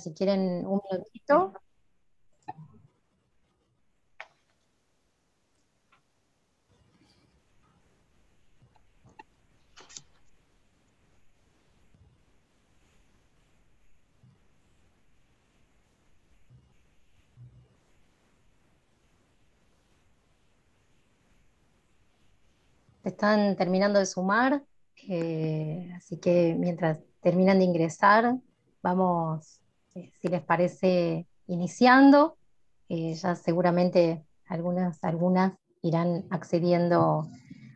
si quieren un minutito. están terminando de sumar, eh, así que mientras terminan de ingresar, vamos, eh, si les parece, iniciando. Eh, ya seguramente algunas, algunas irán accediendo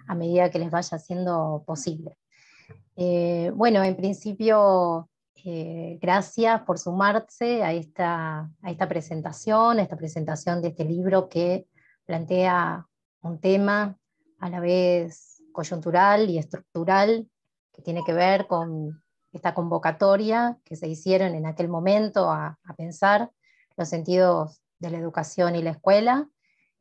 a medida que les vaya siendo posible. bueno, en principio, gracias por sumarse a esta, a esta presentación, a esta presentación de este libro que plantea un tema a la vez coyuntural y estructural, que tiene que ver con esta convocatoria que se hicieron en aquel momento a, pensar los sentidos de la educación y la escuela,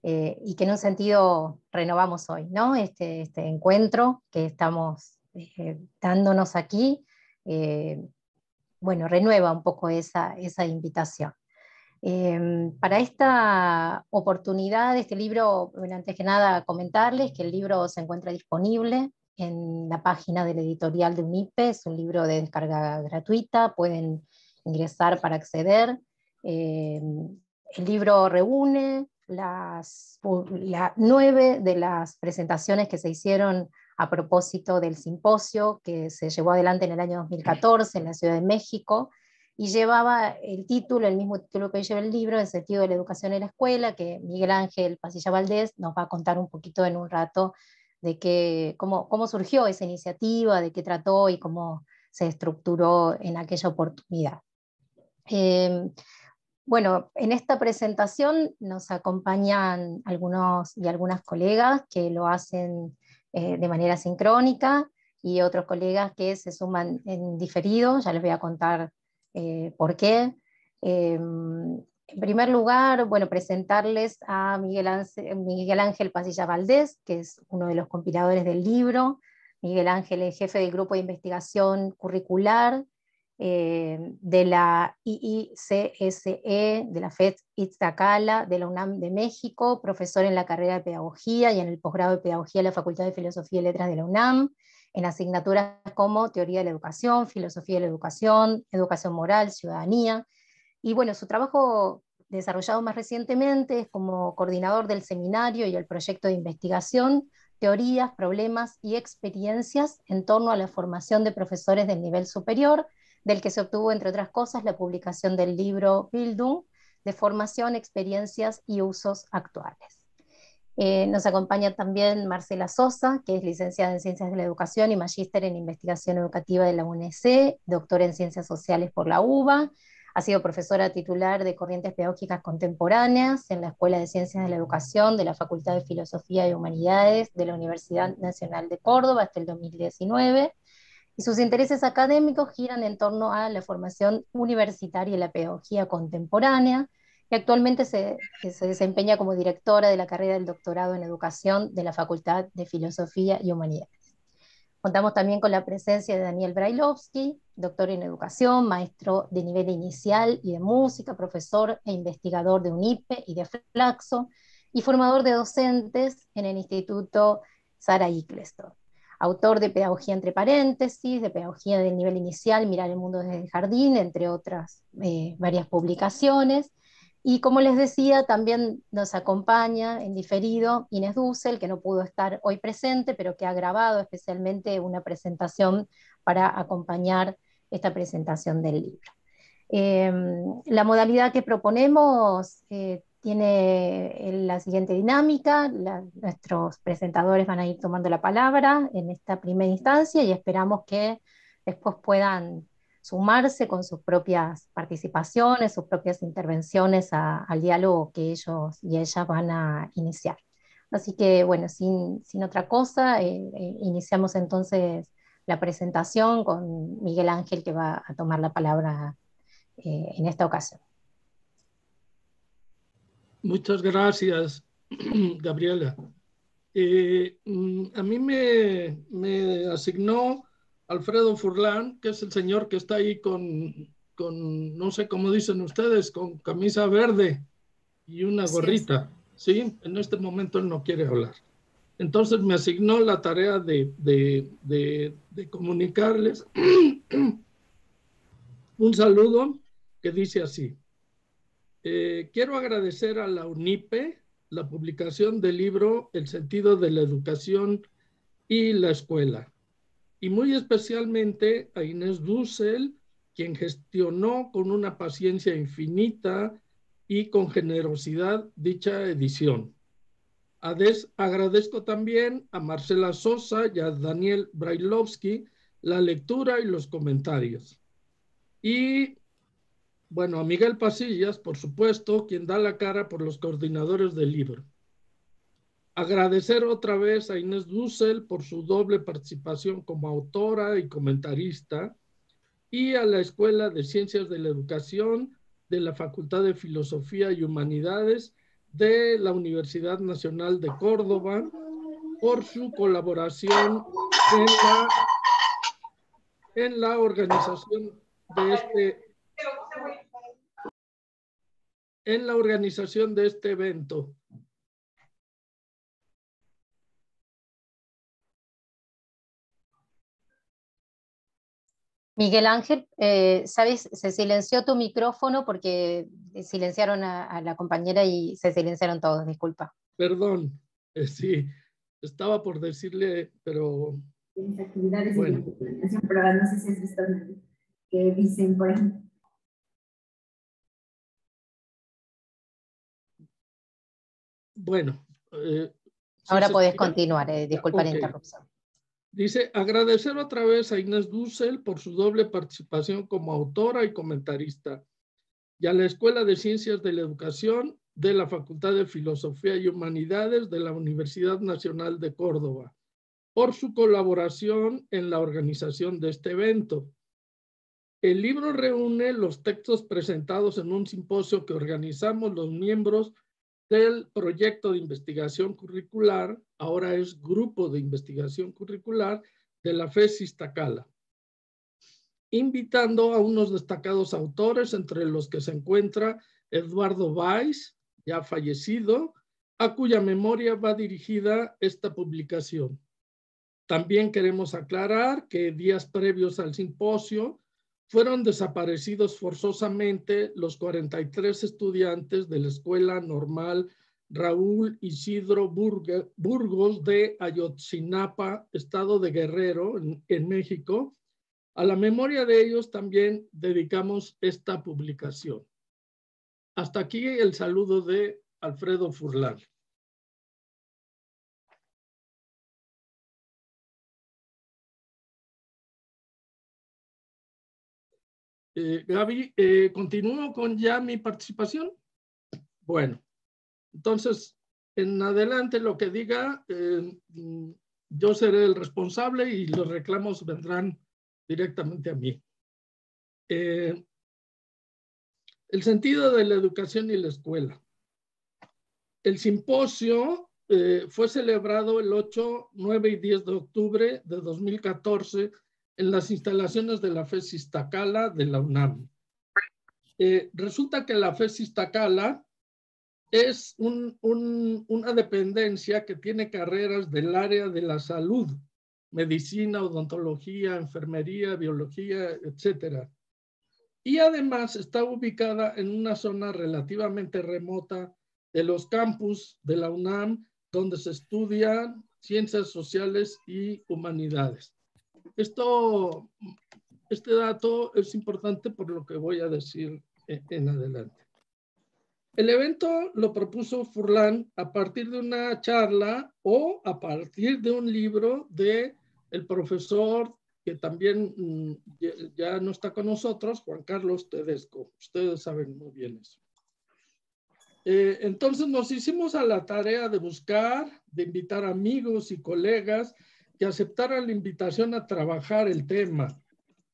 eh, y que en un sentido renovamos hoy, ¿no? Este, este encuentro que estamos eh, dándonos aquí, eh, bueno, renueva un poco esa, esa invitación. Em, para esta oportunidad, este libro, bueno, antes que nada comentarles que el libro se encuentra disponible en la página del editorial de UNIPE, es un libro de descarga gratuita, pueden ingresar para acceder. Em, el libro reúne las nueve de las presentaciones que se hicieron a propósito del simposio que se llevó adelante en el año 2014 en la Ciudad de México y llevaba el título, el mismo título que lleva el libro, El sentido de la educación en la escuela, que Miguel Ángel Pasilla Valdés nos va a contar un poquito en un rato de que, cómo, cómo surgió esa iniciativa, de qué trató y cómo se estructuró en aquella oportunidad. Em, bueno, en esta presentación nos acompañan algunos y algunas colegas que lo hacen eh, de manera sincrónica y otros colegas que se suman en diferido, ya les voy a contar eh, ¿Por qué? En primer lugar, bueno, presentarles a Miguel Ángel, Miguel Ángel Pasilla Valdés, que es uno de los compiladores del libro. Miguel Ángel es jefe del grupo de investigación curricular eh, de la IICSE, de la FED Iztacala, de la UNAM de México, profesor en la carrera de Pedagogía y en el posgrado de Pedagogía de la Facultad de Filosofía y Letras de la UNAM, en asignaturas como teoría de la educación, filosofía de la educación, educación moral, ciudadanía. Y bueno, su trabajo desarrollado más recientemente es como coordinador del seminario y el proyecto de investigación, teorías, problemas y experiencias en torno a la formación de profesores del nivel superior, del que se obtuvo, entre otras cosas, la publicación del libro Bildung, de formación, experiencias y usos actuales. Eh, nos acompaña también Marcela Sosa, que es licenciada en Ciencias de la Educación y magíster en Investigación Educativa de la UNEC, doctora en Ciencias Sociales por la UBA, ha sido profesora titular de Corrientes Pedagógicas Contemporáneas en la Escuela de Ciencias de la Educación de la Facultad de Filosofía y Humanidades de la Universidad Nacional de Córdoba hasta el 2019, y sus intereses académicos giran en torno a la formación universitaria y la pedagogía contemporánea, actualmente se, desempeña como directora de la carrera del doctorado en educación de la Facultad de Filosofía y Humanidades. Contamos también con la presencia de Daniel Brailovsky, doctor en educación, maestro de nivel inicial y de música, profesor e investigador de UNIPE y de Flaxo, y formador de docentes en el Instituto Sara Eccleston. Autor de Pedagogía entre paréntesis, de Pedagogía del nivel inicial, Mirar el mundo desde el jardín, entre otras eh, varias publicaciones, y como les decía, también nos acompaña en diferido Inés Dussel, que no pudo estar hoy presente, pero que ha grabado especialmente una presentación para acompañar esta presentación del libro. Em, la modalidad que proponemos eh, tiene la siguiente dinámica. nuestros presentadores van a ir tomando la palabra en esta primera instancia y esperamos que después puedan sumarse con sus propias participaciones, sus propias intervenciones al diálogo que ellos y ellas van a iniciar. Así que, bueno, sin, otra cosa, eh, eh, iniciamos entonces la presentación con Miguel Ángel que va a tomar la palabra eh, en esta ocasión. Muchas gracias, Gabriela. Mm, a mí me, me asignó Alfredo Furlan, que es el señor que está ahí con, con, no sé cómo dicen ustedes, con camisa verde y una gorrita. Sí, en este momento él no quiere hablar. Entonces me asignó la tarea de, de comunicarles un saludo que dice así. Eh, quiero agradecer a la UNIPE la publicación del libro El sentido de la educación y la escuela. Y muy especialmente a Inés Dussel, quien gestionó con una paciencia infinita y con generosidad dicha edición. agradezco también a Marcela Sosa y a Daniel Brailovsky la lectura y los comentarios. Y bueno, a Miguel Pasillas, por supuesto, quien da la cara por los coordinadores del libro. Agradecer otra vez a Inés Dussel por su doble participación como autora y comentarista y a la Escuela de Ciencias de la Educación de la Facultad de Filosofía y Humanidades de la Universidad Nacional de Córdoba por su colaboración en la, en la organización de este en la organización de este evento. Miguel Ángel, eh, ¿sabes? Se silenció tu micrófono porque silenciaron a, la compañera y se silenciaron todos, disculpa. Perdón, eh, sí, estaba por decirle, pero... actividades bueno. pero no sé si es visto que dicen, por ejemplo, Bueno. Eh, Ahora puedes continuar, eh, disculpa la interrupción. Dice, agradecer otra vez a Inés Dussel por su doble participación como autora y comentarista y a la Escuela de Ciencias de la Educación de la Facultad de Filosofía y Humanidades de la Universidad Nacional de Córdoba por su colaboración en la organización de este evento. El libro reúne los textos presentados en un simposio que organizamos los miembros del proyecto de investigación curricular, ahora es Grupo de Investigación Curricular de la FESIS Tacala, invitando a unos destacados autores, entre los que se encuentra Eduardo Weiss, ya fallecido, a cuya memoria va dirigida esta publicación. También queremos aclarar que días previos al simposio fueron desaparecidos forzosamente los 43 estudiantes de la Escuela Normal Raúl Isidro Burgos de Ayotzinapa, estado de Guerrero, en, México. A la memoria de ellos también dedicamos esta publicación. Hasta aquí el saludo de Alfredo Furlan. Eh, Gaby, eh, ¿continúo con ya mi participación? Bueno, entonces, en adelante lo que diga, eh, yo seré el responsable y los reclamos vendrán directamente a mí. el sentido de la educación y la escuela. El simposio fue celebrado el 8, 9 y 10 de octubre de 2014 en las instalaciones de la FES Tacala de la UNAM. Eh, resulta que la FES Tacala es una dependencia que tiene carreras del área de la salud, medicina, odontología, enfermería, biología, etc. Y además está ubicada en una zona relativamente remota de los campus de la UNAM, donde se estudian ciencias sociales y humanidades. Esto, este dato es importante por lo que voy a decir en, adelante. El evento lo propuso Furlan a partir de una charla o a partir de un libro de el profesor que también mm, ya no está con nosotros, Juan Carlos Tedesco. Ustedes saben muy bien eso. Eh, entonces nos hicimos a la tarea de buscar, de invitar amigos y colegas que aceptaran la invitación a trabajar el tema.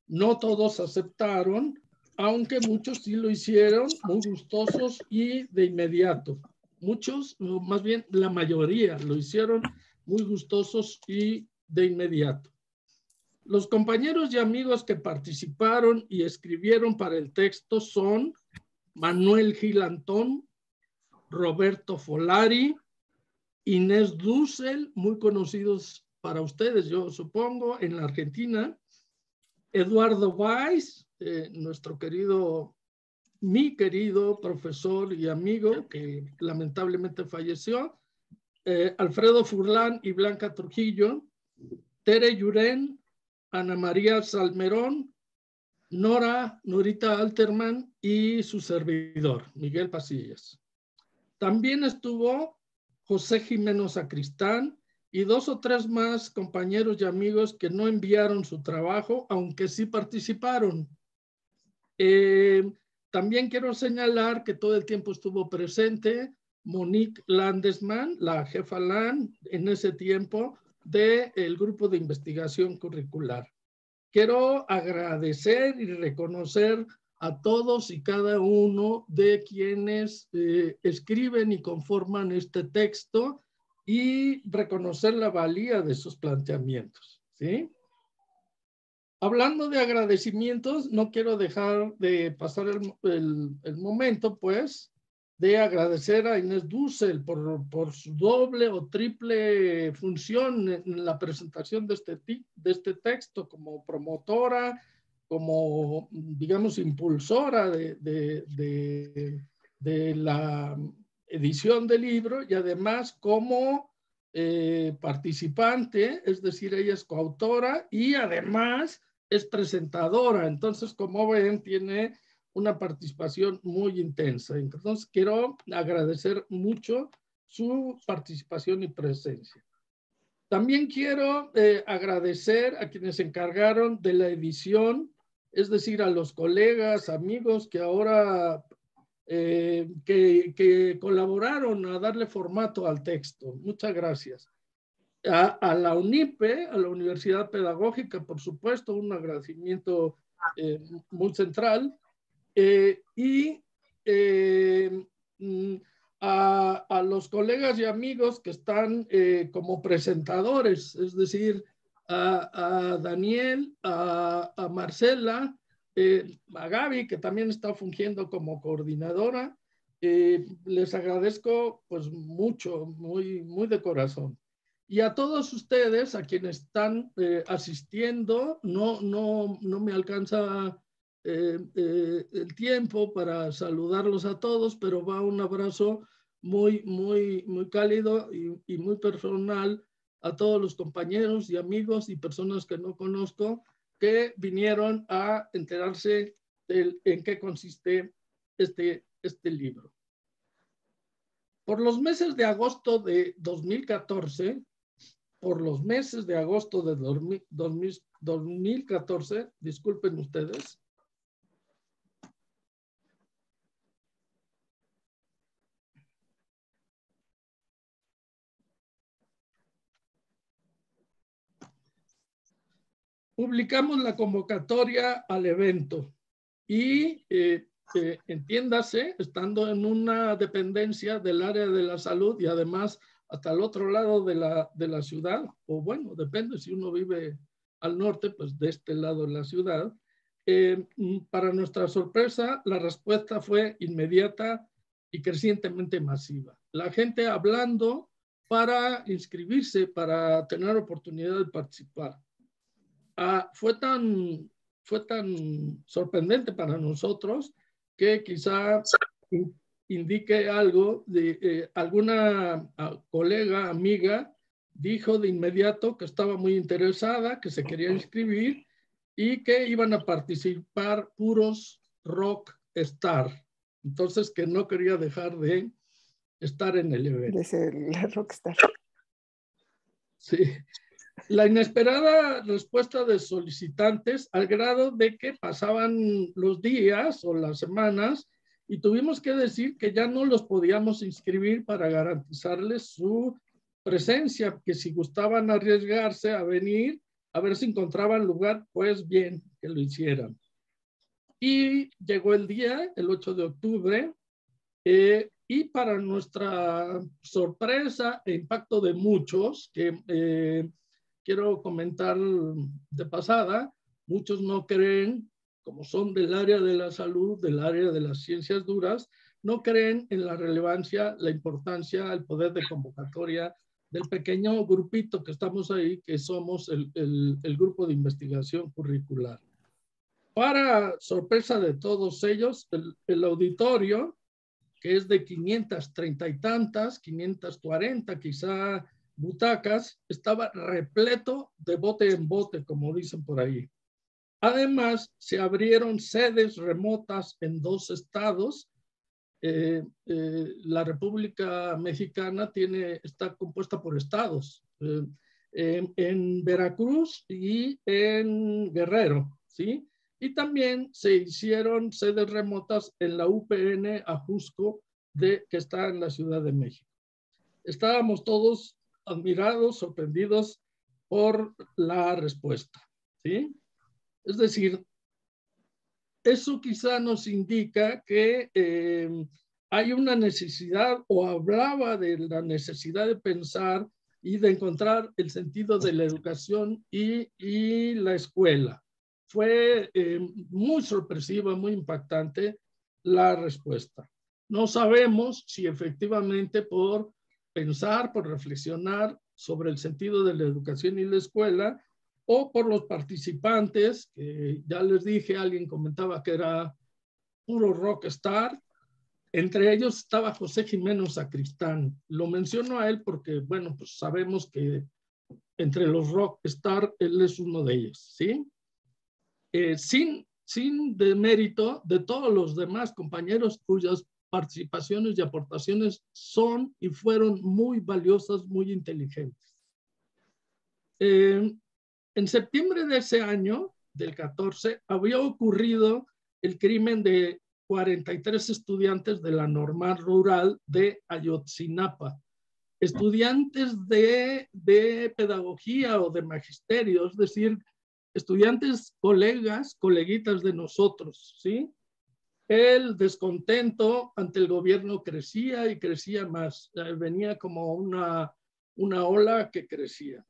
No todos aceptaron, aunque muchos sí lo hicieron muy gustosos y de inmediato. Muchos, más bien la mayoría, lo hicieron muy gustosos y de inmediato. Los compañeros y amigos que participaron y escribieron para el texto son Manuel Gilantón, Roberto Folari, Inés Dussel, muy conocidos para ustedes, yo supongo, en la Argentina, Eduardo Weiss, eh, nuestro querido, mi querido profesor y amigo que lamentablemente falleció, eh, Alfredo Furlán y Blanca Trujillo, Tere Yuren, Ana María Salmerón, Nora, Norita Alterman y su servidor, Miguel Pasillas. También estuvo José Jiménez Sacristán y dos o tres más compañeros y amigos que no enviaron su trabajo, aunque sí participaron. Eh, también quiero señalar que todo el tiempo estuvo presente Monique Landesman, la jefa LAN en ese tiempo del grupo de investigación curricular. Quiero agradecer y reconocer a todos y cada uno de quienes eh, escriben y conforman este texto y reconocer la valía de sus planteamientos. ¿sí? Hablando de agradecimientos, no quiero dejar de pasar el, el, momento, pues, de agradecer a Inés Dussel por, por, su doble o triple función en la presentación de este, de este texto como promotora, como, digamos, impulsora de, de, de, de la edición del libro y además como eh, participante, es decir, ella es coautora y además es presentadora. Entonces, como ven, tiene una participación muy intensa. Entonces, quiero agradecer mucho su participación y presencia. También quiero eh, agradecer a quienes se encargaron de la edición, es decir, a los colegas, amigos que ahora eh, que, colaboraron a darle formato al texto. Muchas gracias. A, la UNIPE, a la Universidad Pedagógica, por supuesto, un agradecimiento eh, muy central. Eh, y mm, a, los colegas y amigos que están como presentadores, es decir, a, Daniel, a Marcela, eh, a Gaby, que también está fungiendo como coordinadora. Eh, les agradezco pues mucho, muy, muy de corazón. Y a todos ustedes, a quienes están eh, asistiendo, no, no, no me alcanza el tiempo para saludarlos a todos, pero va un abrazo muy, muy, muy cálido y muy personal a todos los compañeros y amigos y personas que no conozco que vinieron a enterarse de en qué consiste este, este libro. Por los meses de agosto de 2014, por los meses de agosto de 2014, disculpen ustedes, publicamos la convocatoria al evento y eh, eh, entiéndase, estando en una dependencia del área de la salud y además hasta el otro lado de la, de la ciudad, o bueno, depende si uno vive al norte, pues de este lado de la ciudad. Eh, para nuestra sorpresa, la respuesta fue inmediata y crecientemente masiva. La gente hablando para inscribirse, para tener oportunidad de participar. Ah, fue, tan, fue tan sorprendente para nosotros que quizá indique algo de eh, alguna ah, colega, amiga, dijo de inmediato que estaba muy interesada, que se quería inscribir y que iban a participar puros rock star. Entonces que no quería dejar de estar en el evento. De ser la rockstar. Sí la inesperada respuesta de solicitantes al grado de que pasaban los días o las semanas y tuvimos que decir que ya no los podíamos inscribir para garantizarles su presencia, que si gustaban arriesgarse a venir a ver si encontraban lugar, pues bien, que lo hicieran. Y llegó el día, el 8 de octubre, eh, y para nuestra sorpresa e impacto de muchos que eh, quiero comentar de pasada, muchos no creen, como son del área de la salud, del área de las ciencias duras, no creen en la relevancia, la importancia, el poder de convocatoria del pequeño grupito que estamos ahí, que somos el, el, grupo de investigación curricular. Para sorpresa de todos ellos, el, el, auditorio, que es de 530 y tantas, 540 quizá butacas, estaba repleto de bote en bote, como dicen por ahí. Además, se abrieron sedes remotas en dos estados eh, eh, la República Mexicana tiene, está compuesta por estados, eh, en, Veracruz y en Guerrero, ¿sí? Y también se hicieron sedes remotas en la UPN Ajusco, de, que está en la Ciudad de México. Estábamos todos admirados, sorprendidos por la respuesta, ¿sí? Es decir, eso quizá nos indica que eh, hay una necesidad o hablaba de la necesidad de pensar y de encontrar el sentido de la educación y, la escuela. Fue eh, muy sorpresiva, muy impactante la respuesta. No sabemos si efectivamente por pensar, por reflexionar sobre el sentido de la educación y la escuela, o por los participantes, que ya les dije, alguien comentaba que era puro rockstar, entre ellos estaba José Jiménez Sacristán. Lo menciono a él porque, bueno, pues sabemos que entre los rockstar él es uno de ellos, ¿sí? Eh, sin, sin demérito de todos los demás compañeros cuyas participaciones y aportaciones son y fueron muy valiosas, muy inteligentes. Eh, en septiembre de ese año, del 14, había ocurrido el crimen de 43 estudiantes de la normal rural de Ayotzinapa, estudiantes de, de pedagogía o de magisterio, es decir, estudiantes, colegas, coleguitas de nosotros, ¿sí? El descontento ante el gobierno crecía y crecía más, venía como una, una ola que crecía.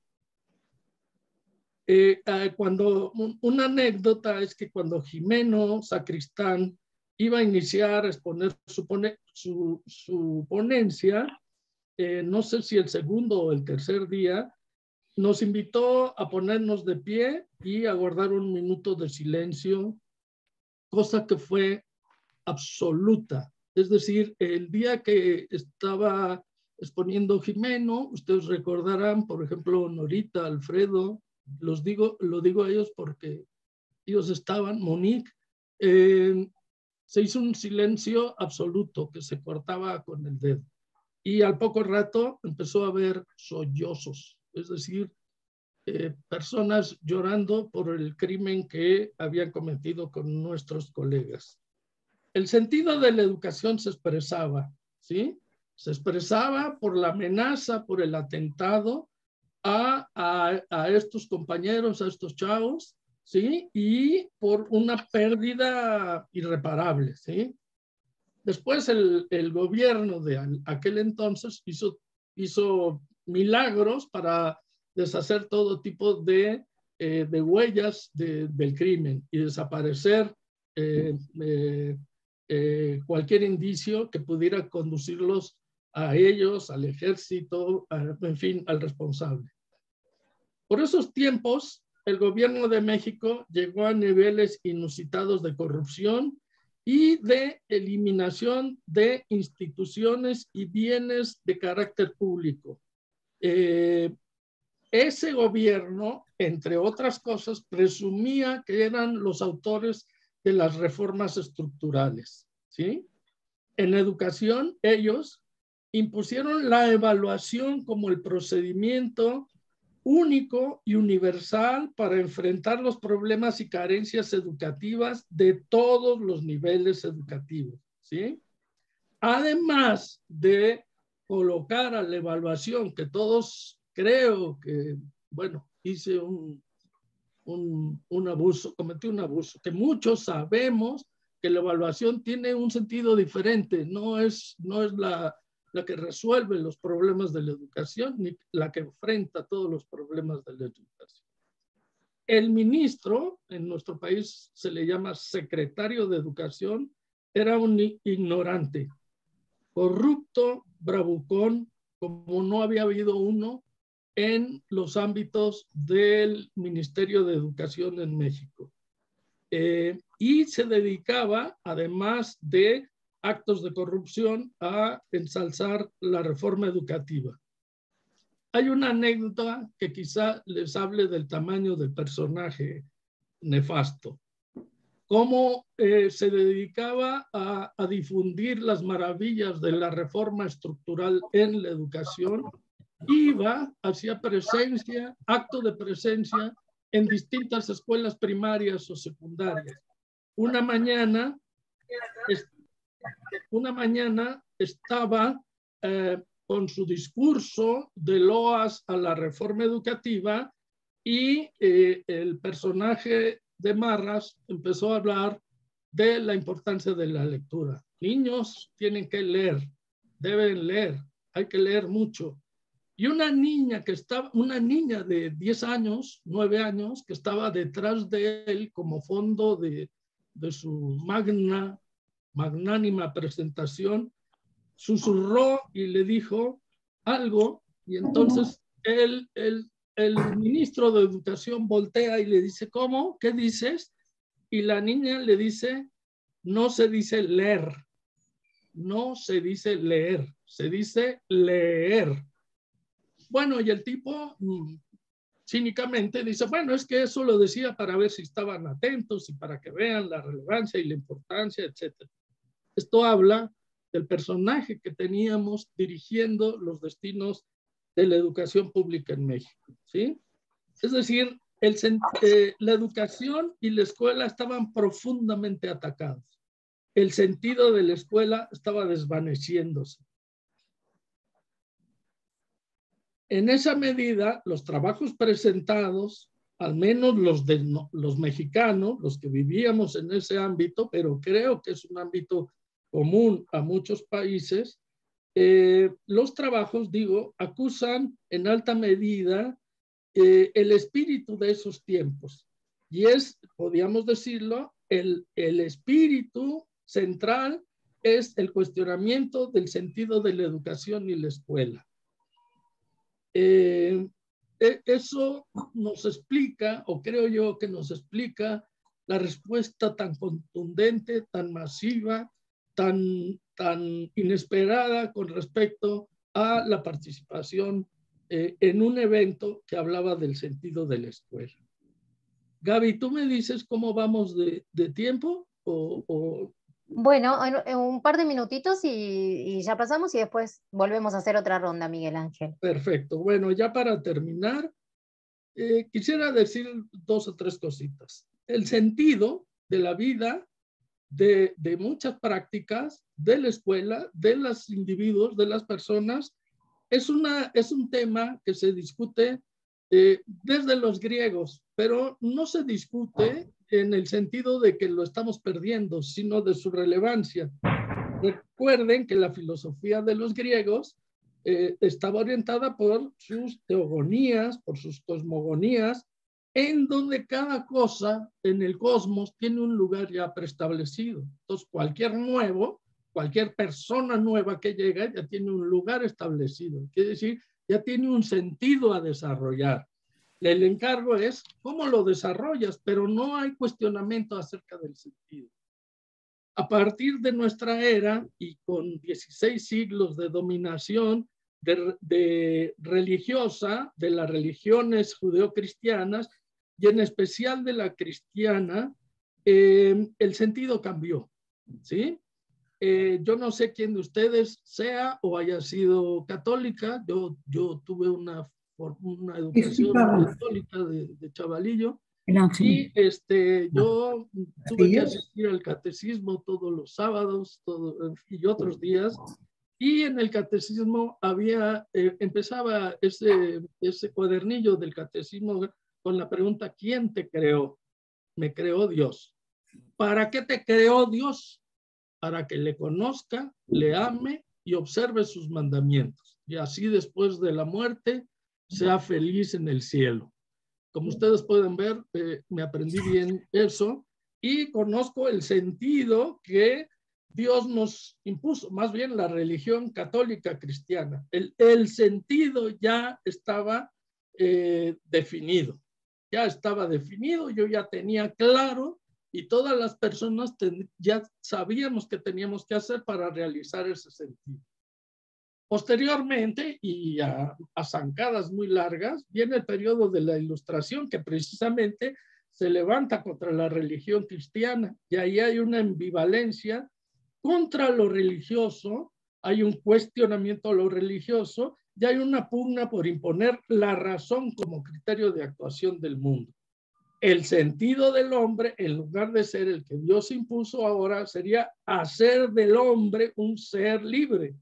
Eh, ah, cuando una anécdota es que cuando Jimeno Sacristán iba a iniciar a exponer su, su, ponencia, eh, no sé si el segundo o el tercer día, nos invitó a ponernos de pie y a un minuto de silencio, cosa que fue absoluta. Es decir, el día que estaba exponiendo Jimeno, ustedes recordarán, por ejemplo, Norita, Alfredo, los digo, lo digo a ellos porque ellos estaban, Monique, eh, se hizo un silencio absoluto que se cortaba con el dedo. Y al poco rato empezó a haber sollozos, es decir, eh, personas llorando por el crimen que habían cometido con nuestros colegas. El sentido de la educación se expresaba, ¿sí? Se expresaba por la amenaza, por el atentado, a, estos compañeros, a estos chavos, ¿sí? Y por una pérdida irreparable, ¿sí? Después el, gobierno de aquel entonces hizo, hizo milagros para deshacer todo tipo de, eh, de huellas del crimen y desaparecer eh, eh, cualquier indicio que pudiera conducirlos a ellos, al ejército, en fin, al responsable. Por esos tiempos, el gobierno de México llegó a niveles inusitados de corrupción y de eliminación de instituciones y bienes de carácter público. Eh, ese gobierno, entre otras cosas, presumía que eran los autores de las reformas estructurales. ¿sí? En educación, ellos impusieron la evaluación como el procedimiento único y universal para enfrentar los problemas y carencias educativas de todos los niveles educativos, ¿sí? Además de colocar a la evaluación, que todos creo que, bueno, hice un, un, un abuso, cometí un abuso, que muchos sabemos que la evaluación tiene un sentido diferente, no es, no es la, la que resuelve los problemas de la educación ni la que enfrenta todos los problemas de la educación. El ministro, en nuestro país se le llama secretario de educación, era un ignorante, corrupto, bravucón, como no había habido uno en los ámbitos del Ministerio de Educación en México. Eh, y se dedicaba, además de actos de corrupción, a ensalzar la reforma educativa. Hay una anécdota que quizá les hable del tamaño del personaje nefasto. Cómo eh, se dedicaba a, a difundir las maravillas de la reforma estructural en la educación iba, hacía presencia, acto de presencia en distintas escuelas primarias o secundarias. Una mañana, una mañana estaba eh, con su discurso de loas a la reforma educativa y eh, el personaje de Marras empezó a hablar de la importancia de la lectura. Niños tienen que leer, deben leer, hay que leer mucho. Y una niña que estaba, una niña de 10 años, 9 años, que estaba detrás de él como fondo de, de su magna, magnánima presentación, susurró y le dijo algo, y entonces el ministro de Educación voltea y le dice, ¿cómo? ¿Qué dices? Y la niña le dice, no se dice leer, no se dice leer, se dice leer. Bueno, y el tipo mm, cínicamente dice, bueno, es que eso lo decía para ver si estaban atentos y para que vean la relevancia y la importancia, etc. Esto habla del personaje que teníamos dirigiendo los destinos de la educación pública en México, ¿sí? Es decir, el, eh, la educación y la escuela estaban profundamente atacados. El sentido de la escuela estaba desvaneciéndose. En esa medida, los trabajos presentados, al menos los de los mexicanos, los que vivíamos en ese ámbito, pero creo que es un ámbito común a muchos países, eh, los trabajos, digo, acusan en alta medida eh, el espíritu de esos tiempos. Y es, podríamos decirlo, el, el espíritu central es el cuestionamiento del sentido de la educación y la escuela. Eh, e, eso nos explica, o creo yo que nos explica, la respuesta tan contundente, tan masiva, tan, tan inesperada con respecto a la participación eh, en un evento que hablaba del sentido de la escuela. Gaby, ¿tú me dices cómo vamos de, tiempo o bueno, en, un par de minutitos y, ya pasamos y después volvemos a hacer otra ronda, Miguel Ángel. Perfecto. Bueno, ya para terminar, eh, quisiera decir dos o tres cositas. El sentido de la vida, de, muchas prácticas, de la escuela, de los individuos, de las personas, es, una, es un tema que se discute eh, desde los griegos, pero no se discute en el sentido de que lo estamos perdiendo, sino de su relevancia. Recuerden que la filosofía de los griegos eh, estaba orientada por sus teogonías, por sus cosmogonías, en donde cada cosa en el cosmos tiene un lugar ya preestablecido. Entonces, cualquier nuevo, cualquier persona nueva que llega ya tiene un lugar establecido. Quiere decir, ya tiene un sentido a desarrollar. El encargo es cómo lo desarrollas, pero no hay cuestionamiento acerca del sentido. A partir de nuestra era y con 16 siglos de dominación de, religiosa, de las religiones judeocristianas y en especial de la cristiana, eh, el sentido cambió. ¿sí? Eh, yo no sé quién de ustedes sea o haya sido católica. Yo, yo tuve una por una educación católica de, chavalillo. Y este, yo tuve que asistir al catecismo todos los sábados todo, y otros días. Y en el catecismo había, eh, empezaba ese, ese cuadernillo del catecismo con la pregunta, ¿quién te creó? Me creó Dios. ¿Para qué te creó Dios? Para que le conozca, le ame y observe sus mandamientos, y así después de la muerte sea feliz en el cielo. Como ustedes pueden ver, eh, me aprendí bien eso y conozco el sentido que Dios nos impuso, más bien la religión católica cristiana. El, sentido ya estaba eh, definido, ya estaba definido, yo ya tenía claro y todas las personas ya sabíamos que teníamos que hacer para realizar ese sentido. Posteriormente, y a, zancadas muy largas, viene el periodo de la ilustración que precisamente se levanta contra la religión cristiana y ahí hay una ambivalencia contra lo religioso, hay un cuestionamiento a lo religioso y hay una pugna por imponer la razón como criterio de actuación del mundo. El sentido del hombre, en lugar de ser el que Dios impuso ahora, sería hacer del hombre un ser libre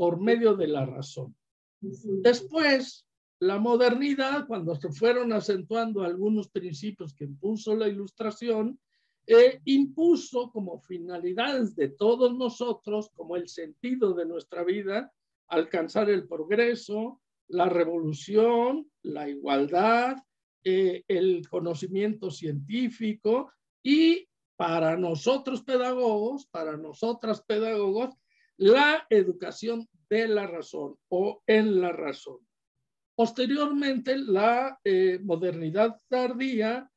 por medio de la razón. Después, la modernidad, cuando se fueron acentuando algunos principios que impuso la ilustración, e impuso como finalidades de todos nosotros, como el sentido de nuestra vida, alcanzar el progreso, la revolución, la igualdad, eh, el conocimiento científico y para nosotros pedagogos, para nosotras pedagogos, la educación de la razón o en la razón. Posteriormente, la eh, modernidad tardía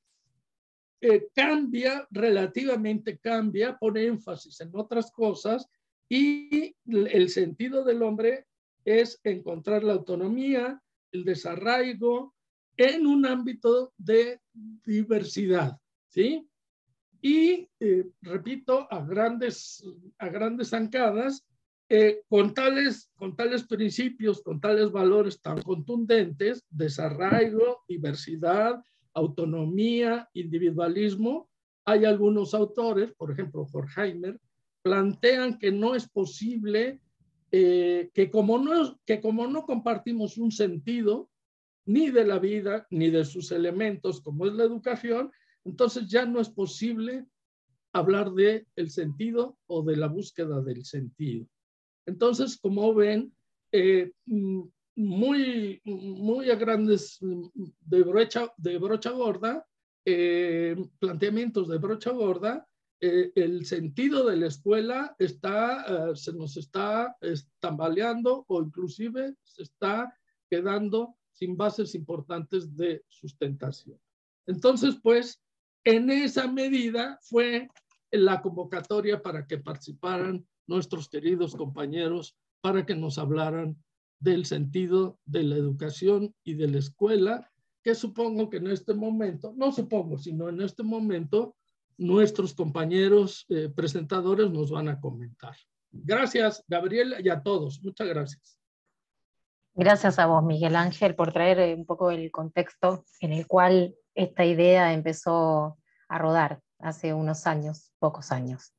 cambia, relativamente cambia, pone énfasis en otras cosas y el sentido del hombre es encontrar la autonomía, el desarraigo en un ámbito de diversidad, ¿sí? Y eh, repito, a grandes, a grandes zancadas, eh, con, tales, con tales principios, con tales valores tan contundentes, desarraigo, diversidad, autonomía, individualismo, hay algunos autores, por ejemplo, Horkheimer, plantean que no es posible, eh, que, como no, que como no compartimos un sentido ni de la vida, ni de sus elementos, como es la educación, entonces ya no es posible hablar de el sentido o de la búsqueda del sentido. Entonces, como ven, eh, muy, muy a grandes de brocha, de brocha gorda, eh, planteamientos de brocha gorda, eh, el sentido de la escuela está, se nos está tambaleando o inclusive se está quedando sin bases importantes de sustentación. Entonces, pues, en esa medida fue la convocatoria para que participaran nuestros queridos compañeros, para que nos hablaran del sentido de la educación y de la escuela, que supongo que en este momento, no supongo, sino en este momento, nuestros compañeros eh, presentadores nos van a comentar. Gracias, Gabriel, y a todos. Muchas gracias. Gracias a vos, Miguel Ángel, por traer eh, un poco el contexto en el cual esta idea empezó a rodar hace unos años, pocos años.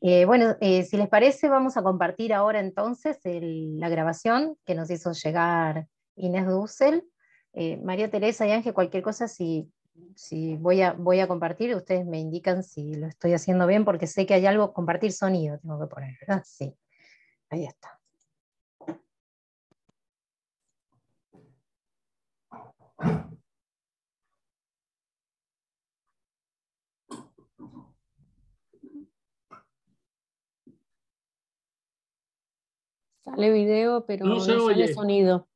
Eh, bueno, eh, si les parece, vamos a compartir ahora entonces la grabación que nos hizo llegar Inés Dussel. Eh, María Teresa y Ángel, cualquier cosa, si, voy, a, voy a compartir, ustedes me indican si lo estoy haciendo bien, porque sé que hay algo, compartir sonido, tengo que poner, ¿verdad? Sí, ahí está. Sale video, pero no, sale sonido.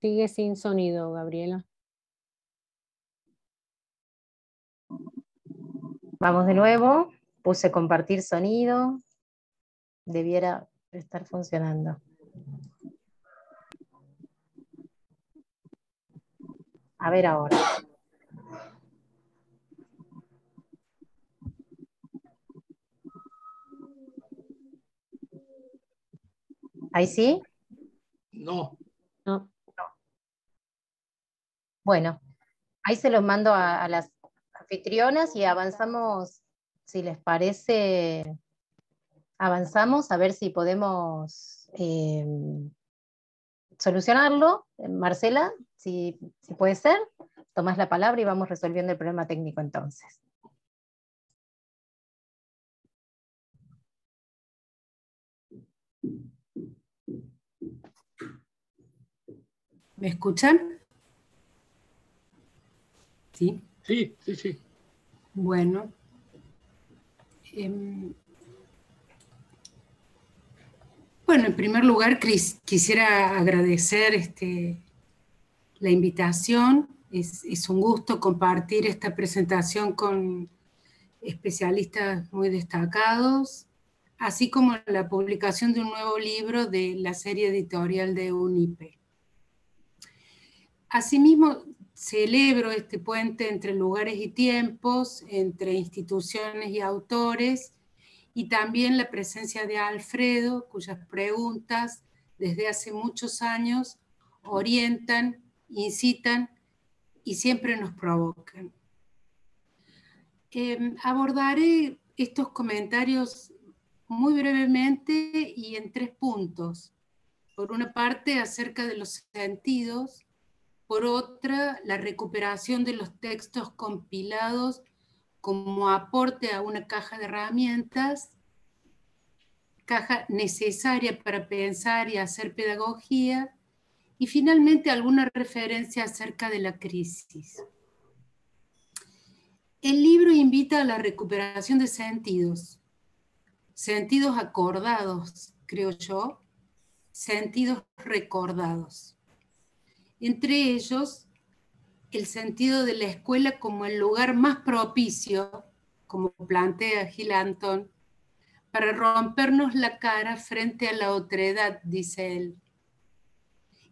Sigue sin sonido, Gabriela. Vamos de nuevo. Puse compartir sonido, debiera estar funcionando. A ver ahora. ¿Ahí sí? No. No. Bueno, ahí se los mando a, a las anfitrionas y avanzamos si les parece, avanzamos a ver si podemos eh, solucionarlo. Marcela, si, si puede ser, tomás la palabra y vamos resolviendo el problema técnico entonces. ¿Me escuchan? Sí. Sí, sí, sí. Bueno. Em, bueno, en primer lugar quisiera agradecer este, la invitación. Es, es, un gusto compartir esta presentación con especialistas muy destacados, así como la publicación de un nuevo libro de la serie editorial de UNIPE. Asimismo, celebro este puente entre lugares y tiempos, entre instituciones y autores, y también la presencia de Alfredo, cuyas preguntas desde hace muchos años orientan, incitan y siempre nos provocan. Em, abordaré estos comentarios muy brevemente y en tres puntos. Por una parte, acerca de los sentidos, por otra, la recuperación de los textos compilados como aporte a una caja de herramientas, caja necesaria para pensar y hacer pedagogía, y finalmente alguna referencia acerca de la crisis. El libro invita a la recuperación de sentidos, sentidos acordados, creo yo, sentidos recordados entre ellos el sentido de la escuela como el lugar más propicio, como plantea Gil Anton, para rompernos la cara frente a la otredad, dice él,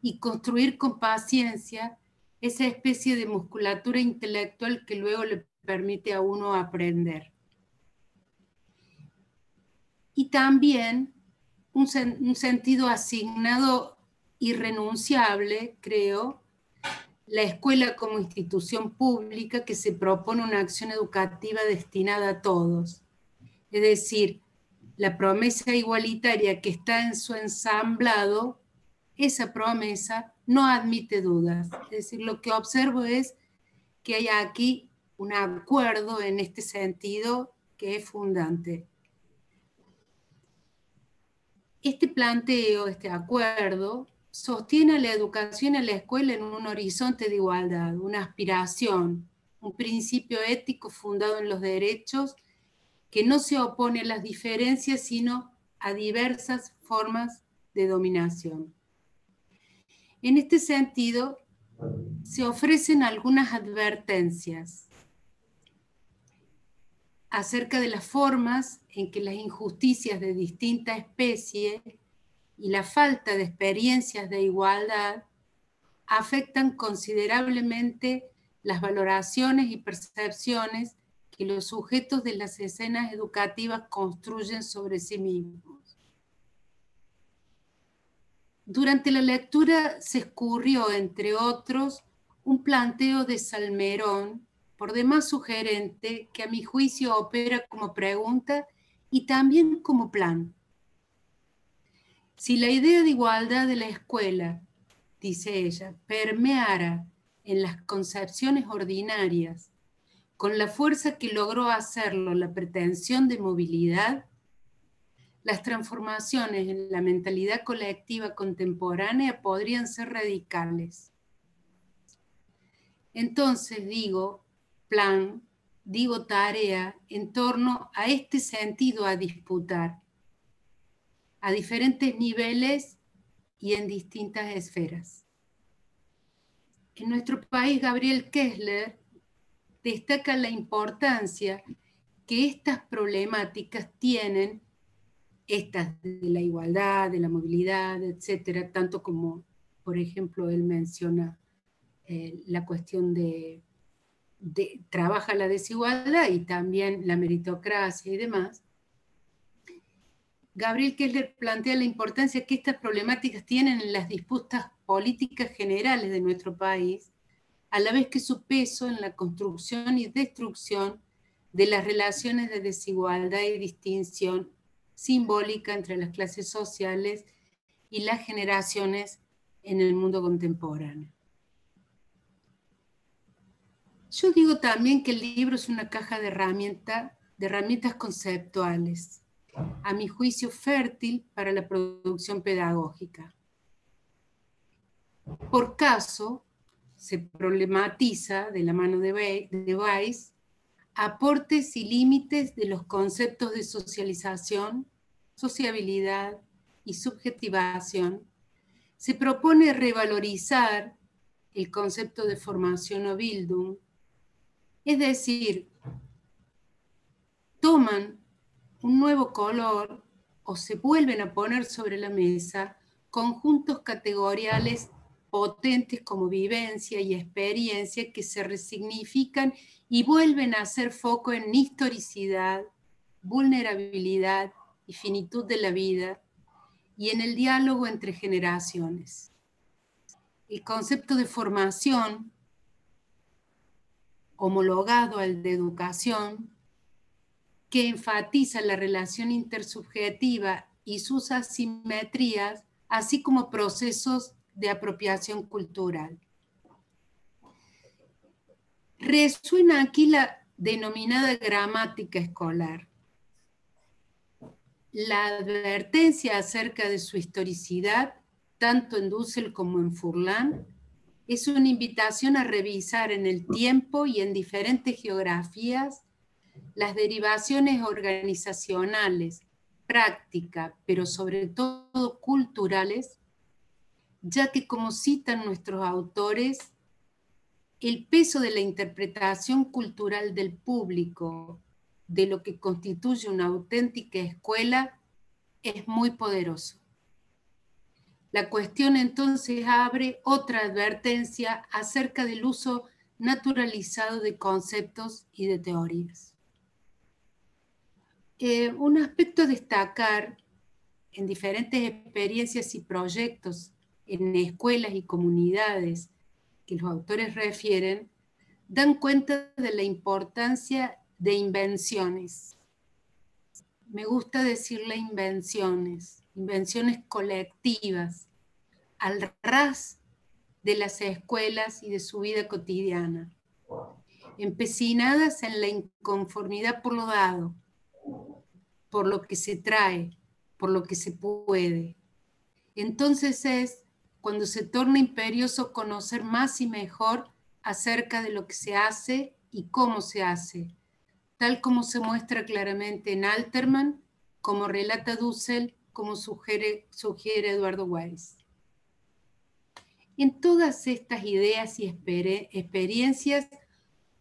y construir con paciencia esa especie de musculatura intelectual que luego le permite a uno aprender. Y también un, un sentido asignado irrenunciable, creo, la escuela como institución pública que se propone una acción educativa destinada a todos. Es decir, la promesa igualitaria que está en su ensamblado, esa promesa no admite dudas. Es decir, lo que observo es que hay aquí un acuerdo en este sentido que es fundante. Este planteo, este acuerdo, sostiene la educación en la escuela en un horizonte de igualdad, una aspiración, un principio ético fundado en los derechos que no se opone a las diferencias, sino a diversas formas de dominación. En este sentido, se ofrecen algunas advertencias acerca de las formas en que las injusticias de distinta especie y la falta de experiencias de igualdad afectan considerablemente las valoraciones y percepciones que los sujetos de las escenas educativas construyen sobre sí mismos. Durante la lectura se escurrió, entre otros, un planteo de Salmerón, por demás sugerente, que a mi juicio opera como pregunta y también como plan. Si la idea de igualdad de la escuela, dice ella, permeara en las concepciones ordinarias con la fuerza que logró hacerlo la pretensión de movilidad, las transformaciones en la mentalidad colectiva contemporánea podrían ser radicales. Entonces digo plan, digo tarea en torno a este sentido a disputar a diferentes niveles y en distintas esferas. En nuestro país, Gabriel Kessler destaca la importancia que estas problemáticas tienen, estas de la igualdad, de la movilidad, etcétera, tanto como, por ejemplo, él menciona eh, la cuestión de, de trabaja la desigualdad y también la meritocracia y demás, Gabriel Kessler plantea la importancia que estas problemáticas tienen en las disputas políticas generales de nuestro país, a la vez que su peso en la construcción y destrucción de las relaciones de desigualdad y distinción simbólica entre las clases sociales y las generaciones en el mundo contemporáneo. Yo digo también que el libro es una caja de, de herramientas conceptuales, a mi juicio fértil para la producción pedagógica. Por caso, se problematiza de la mano de Weiss aportes y límites de los conceptos de socialización, sociabilidad y subjetivación. Se propone revalorizar el concepto de formación o Bildung, es decir, toman un nuevo color o se vuelven a poner sobre la mesa conjuntos categoriales potentes como vivencia y experiencia que se resignifican y vuelven a hacer foco en historicidad, vulnerabilidad y finitud de la vida y en el diálogo entre generaciones. El concepto de formación, homologado al de educación, que enfatiza la relación intersubjetiva y sus asimetrías, así como procesos de apropiación cultural. Resuena aquí la denominada gramática escolar. La advertencia acerca de su historicidad, tanto en Dussel como en Furlan, es una invitación a revisar en el tiempo y en diferentes geografías las derivaciones organizacionales, prácticas, pero sobre todo culturales ya que como citan nuestros autores, el peso de la interpretación cultural del público de lo que constituye una auténtica escuela es muy poderoso. La cuestión entonces abre otra advertencia acerca del uso naturalizado de conceptos y de teorías. Eh, un aspecto a destacar en diferentes experiencias y proyectos en escuelas y comunidades que los autores refieren, dan cuenta de la importancia de invenciones. Me gusta decirle invenciones, invenciones colectivas, al ras de las escuelas y de su vida cotidiana, empecinadas en la inconformidad por lo dado, por lo que se trae, por lo que se puede. Entonces es cuando se torna imperioso conocer más y mejor acerca de lo que se hace y cómo se hace, tal como se muestra claramente en Alterman, como relata Dussel, como sugiere, Eduardo Weiss. En todas estas ideas y experiencias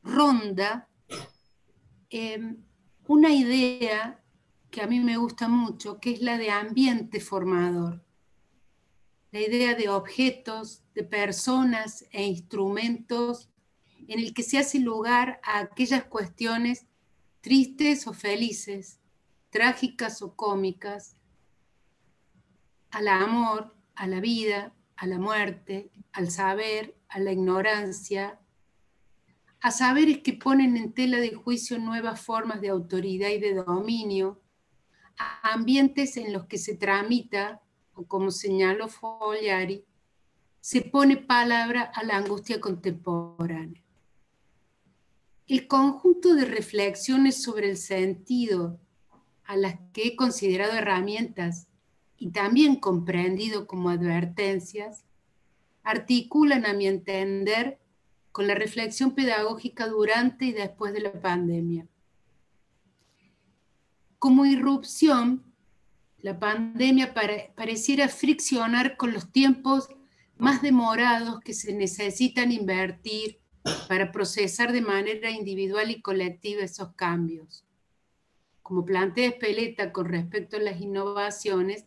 ronda em, una idea que a mí me gusta mucho, que es la de ambiente formador. La idea de objetos, de personas e instrumentos en el que se hace lugar a aquellas cuestiones tristes o felices, trágicas o cómicas, al amor, a la vida, a la muerte, al saber, a la ignorancia, a saberes que ponen en tela de juicio nuevas formas de autoridad y de dominio, ambientes en los que se tramita o como señaló Fogliari, se pone palabra a la angustia contemporánea. El conjunto de reflexiones sobre el sentido a las que he considerado herramientas y también comprendido como advertencias, articulan a mi entender con la reflexión pedagógica durante y después de la pandemia. Como irrupción, la pandemia pareciera friccionar con los tiempos más demorados que se necesitan invertir para procesar de manera individual y colectiva esos cambios. Como plantea Espeleta con respecto a las innovaciones,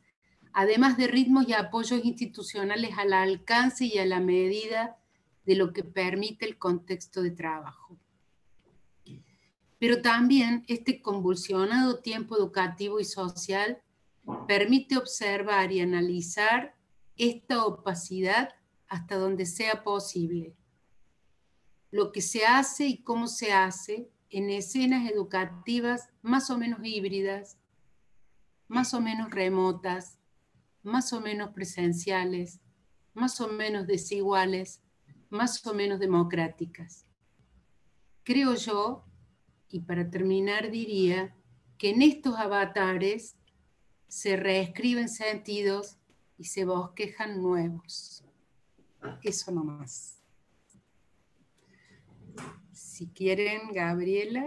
además de ritmos y apoyos institucionales al alcance y a la medida de lo que permite el contexto de trabajo. Pero también este convulsionado tiempo educativo y social permite observar y analizar esta opacidad hasta donde sea posible. Lo que se hace y cómo se hace en escenas educativas más o menos híbridas, más o menos remotas, más o menos presenciales, más o menos desiguales, más o menos democráticas. Creo yo, y para terminar diría, que en estos avatares se reescriben sentidos y se bosquejan nuevos. Eso nomás. Si quieren, Gabriela.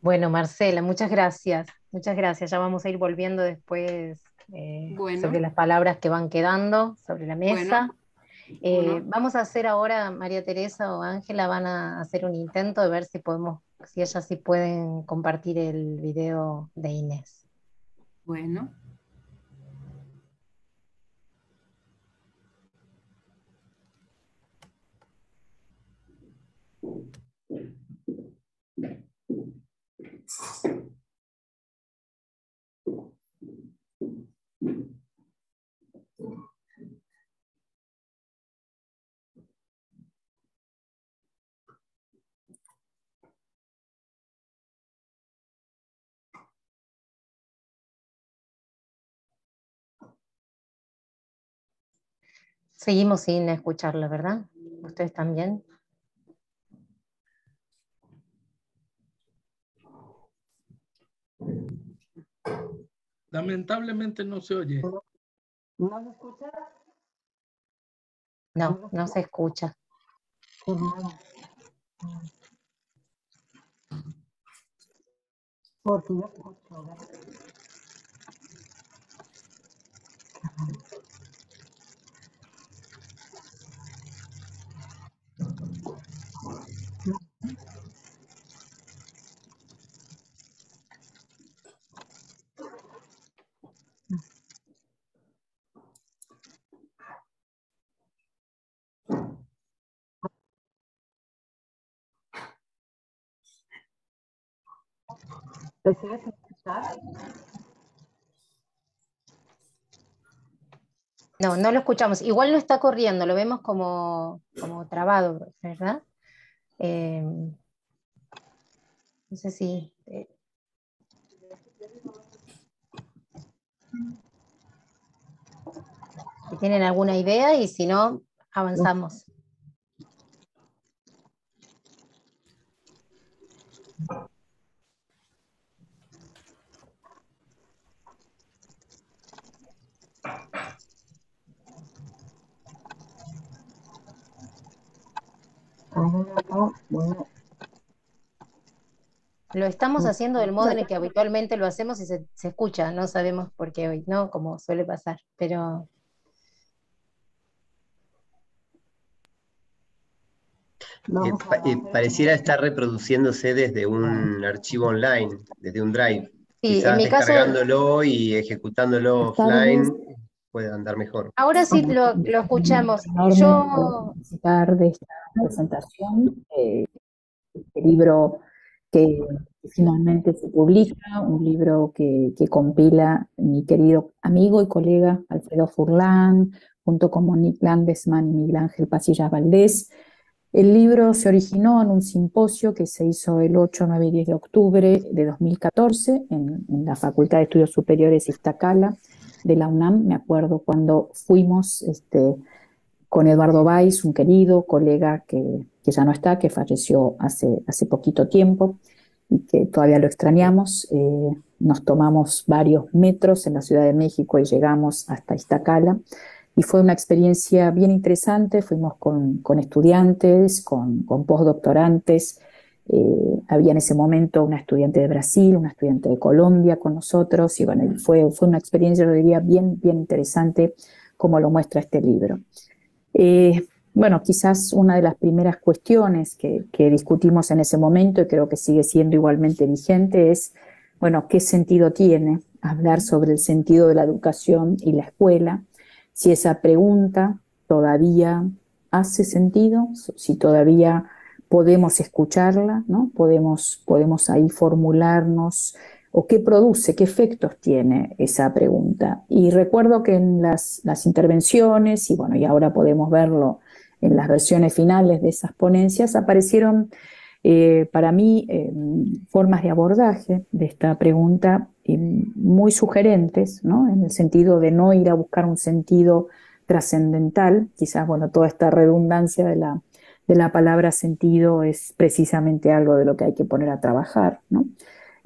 Bueno, Marcela, muchas gracias. Muchas gracias. Ya vamos a ir volviendo después eh, sobre las palabras que van quedando sobre la mesa. Eh, vamos a hacer ahora, María Teresa o Ángela van a hacer un intento de ver si podemos, si ellas sí pueden compartir el video de Inés. Bueno. Seguimos sin escucharla, ¿verdad? ¿Ustedes también? Lamentablemente no se oye. ¿No se escucha? No, no se escucha. Porque yo escucho. No, no lo escuchamos. Igual no está corriendo, lo vemos como, como trabado, ¿verdad? Eh, no sé si... Eh, si tienen alguna idea y si no, avanzamos. Lo estamos haciendo del modo en el que habitualmente lo hacemos y se, escucha, no sabemos por qué hoy, ¿no? Como suele pasar, pero... Eh, eh, pareciera estar reproduciéndose desde un archivo online, desde un drive. Sí, Quizás en mi descargándolo y ejecutándolo offline puede andar mejor. Ahora sí lo, lo escuchamos. Yo participar de esta presentación, eh, este libro que finalmente se publica, un libro que, compila mi querido amigo y colega Alfredo Furlan, junto con Monique Landesman y Miguel Ángel Pasillas Valdés. El libro se originó en un simposio que se hizo el 8, 9 y 10 de octubre de 2014 en, en la Facultad de Estudios Superiores Iztacala de la UNAM. Me acuerdo cuando fuimos este, con Eduardo Valls, un querido colega que, ya no está, que falleció hace, hace poquito tiempo y que todavía lo extrañamos. Eh, nos tomamos varios metros en la Ciudad de México y llegamos hasta Iztacala. Y fue una experiencia bien interesante, fuimos con, estudiantes, con, con postdoctorantes, eh, había en ese momento una estudiante de Brasil, una estudiante de Colombia con nosotros, y bueno, fue, fue una experiencia, yo diría, bien, bien interesante, como lo muestra este libro. Eh, bueno, quizás una de las primeras cuestiones que, discutimos en ese momento y creo que sigue siendo igualmente vigente es, bueno, ¿qué sentido tiene hablar sobre el sentido de la educación y la escuela? Si esa pregunta todavía hace sentido, si todavía podemos escucharla, ¿no? Podemos, podemos ahí formularnos o qué produce, qué efectos tiene esa pregunta. Y recuerdo que en las, intervenciones, y bueno, y ahora podemos verlo en las versiones finales de esas ponencias, aparecieron Eh, para mí, eh, formas de abordaje de esta pregunta muy sugerentes, ¿no? en el sentido de no ir a buscar un sentido trascendental, quizás, bueno, toda esta redundancia de la, de la palabra sentido es precisamente algo de lo que hay que poner a trabajar, ¿no?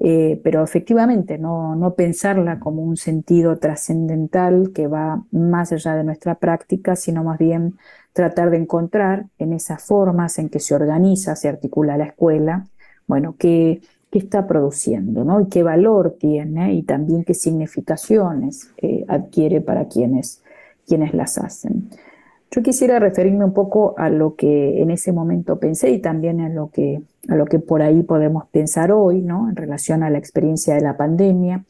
Eh, pero efectivamente no, no, pensarla como un sentido trascendental que va más allá de nuestra práctica, sino más bien tratar de encontrar en esas formas en que se organiza, se articula la escuela, bueno, qué, está produciendo, ¿no? Y qué valor tiene y también qué significaciones eh, adquiere para quienes, quienes las hacen. Yo quisiera referirme un poco a lo que en ese momento pensé y también a lo que, a lo que por ahí podemos pensar hoy, ¿no? En relación a la experiencia de la pandemia.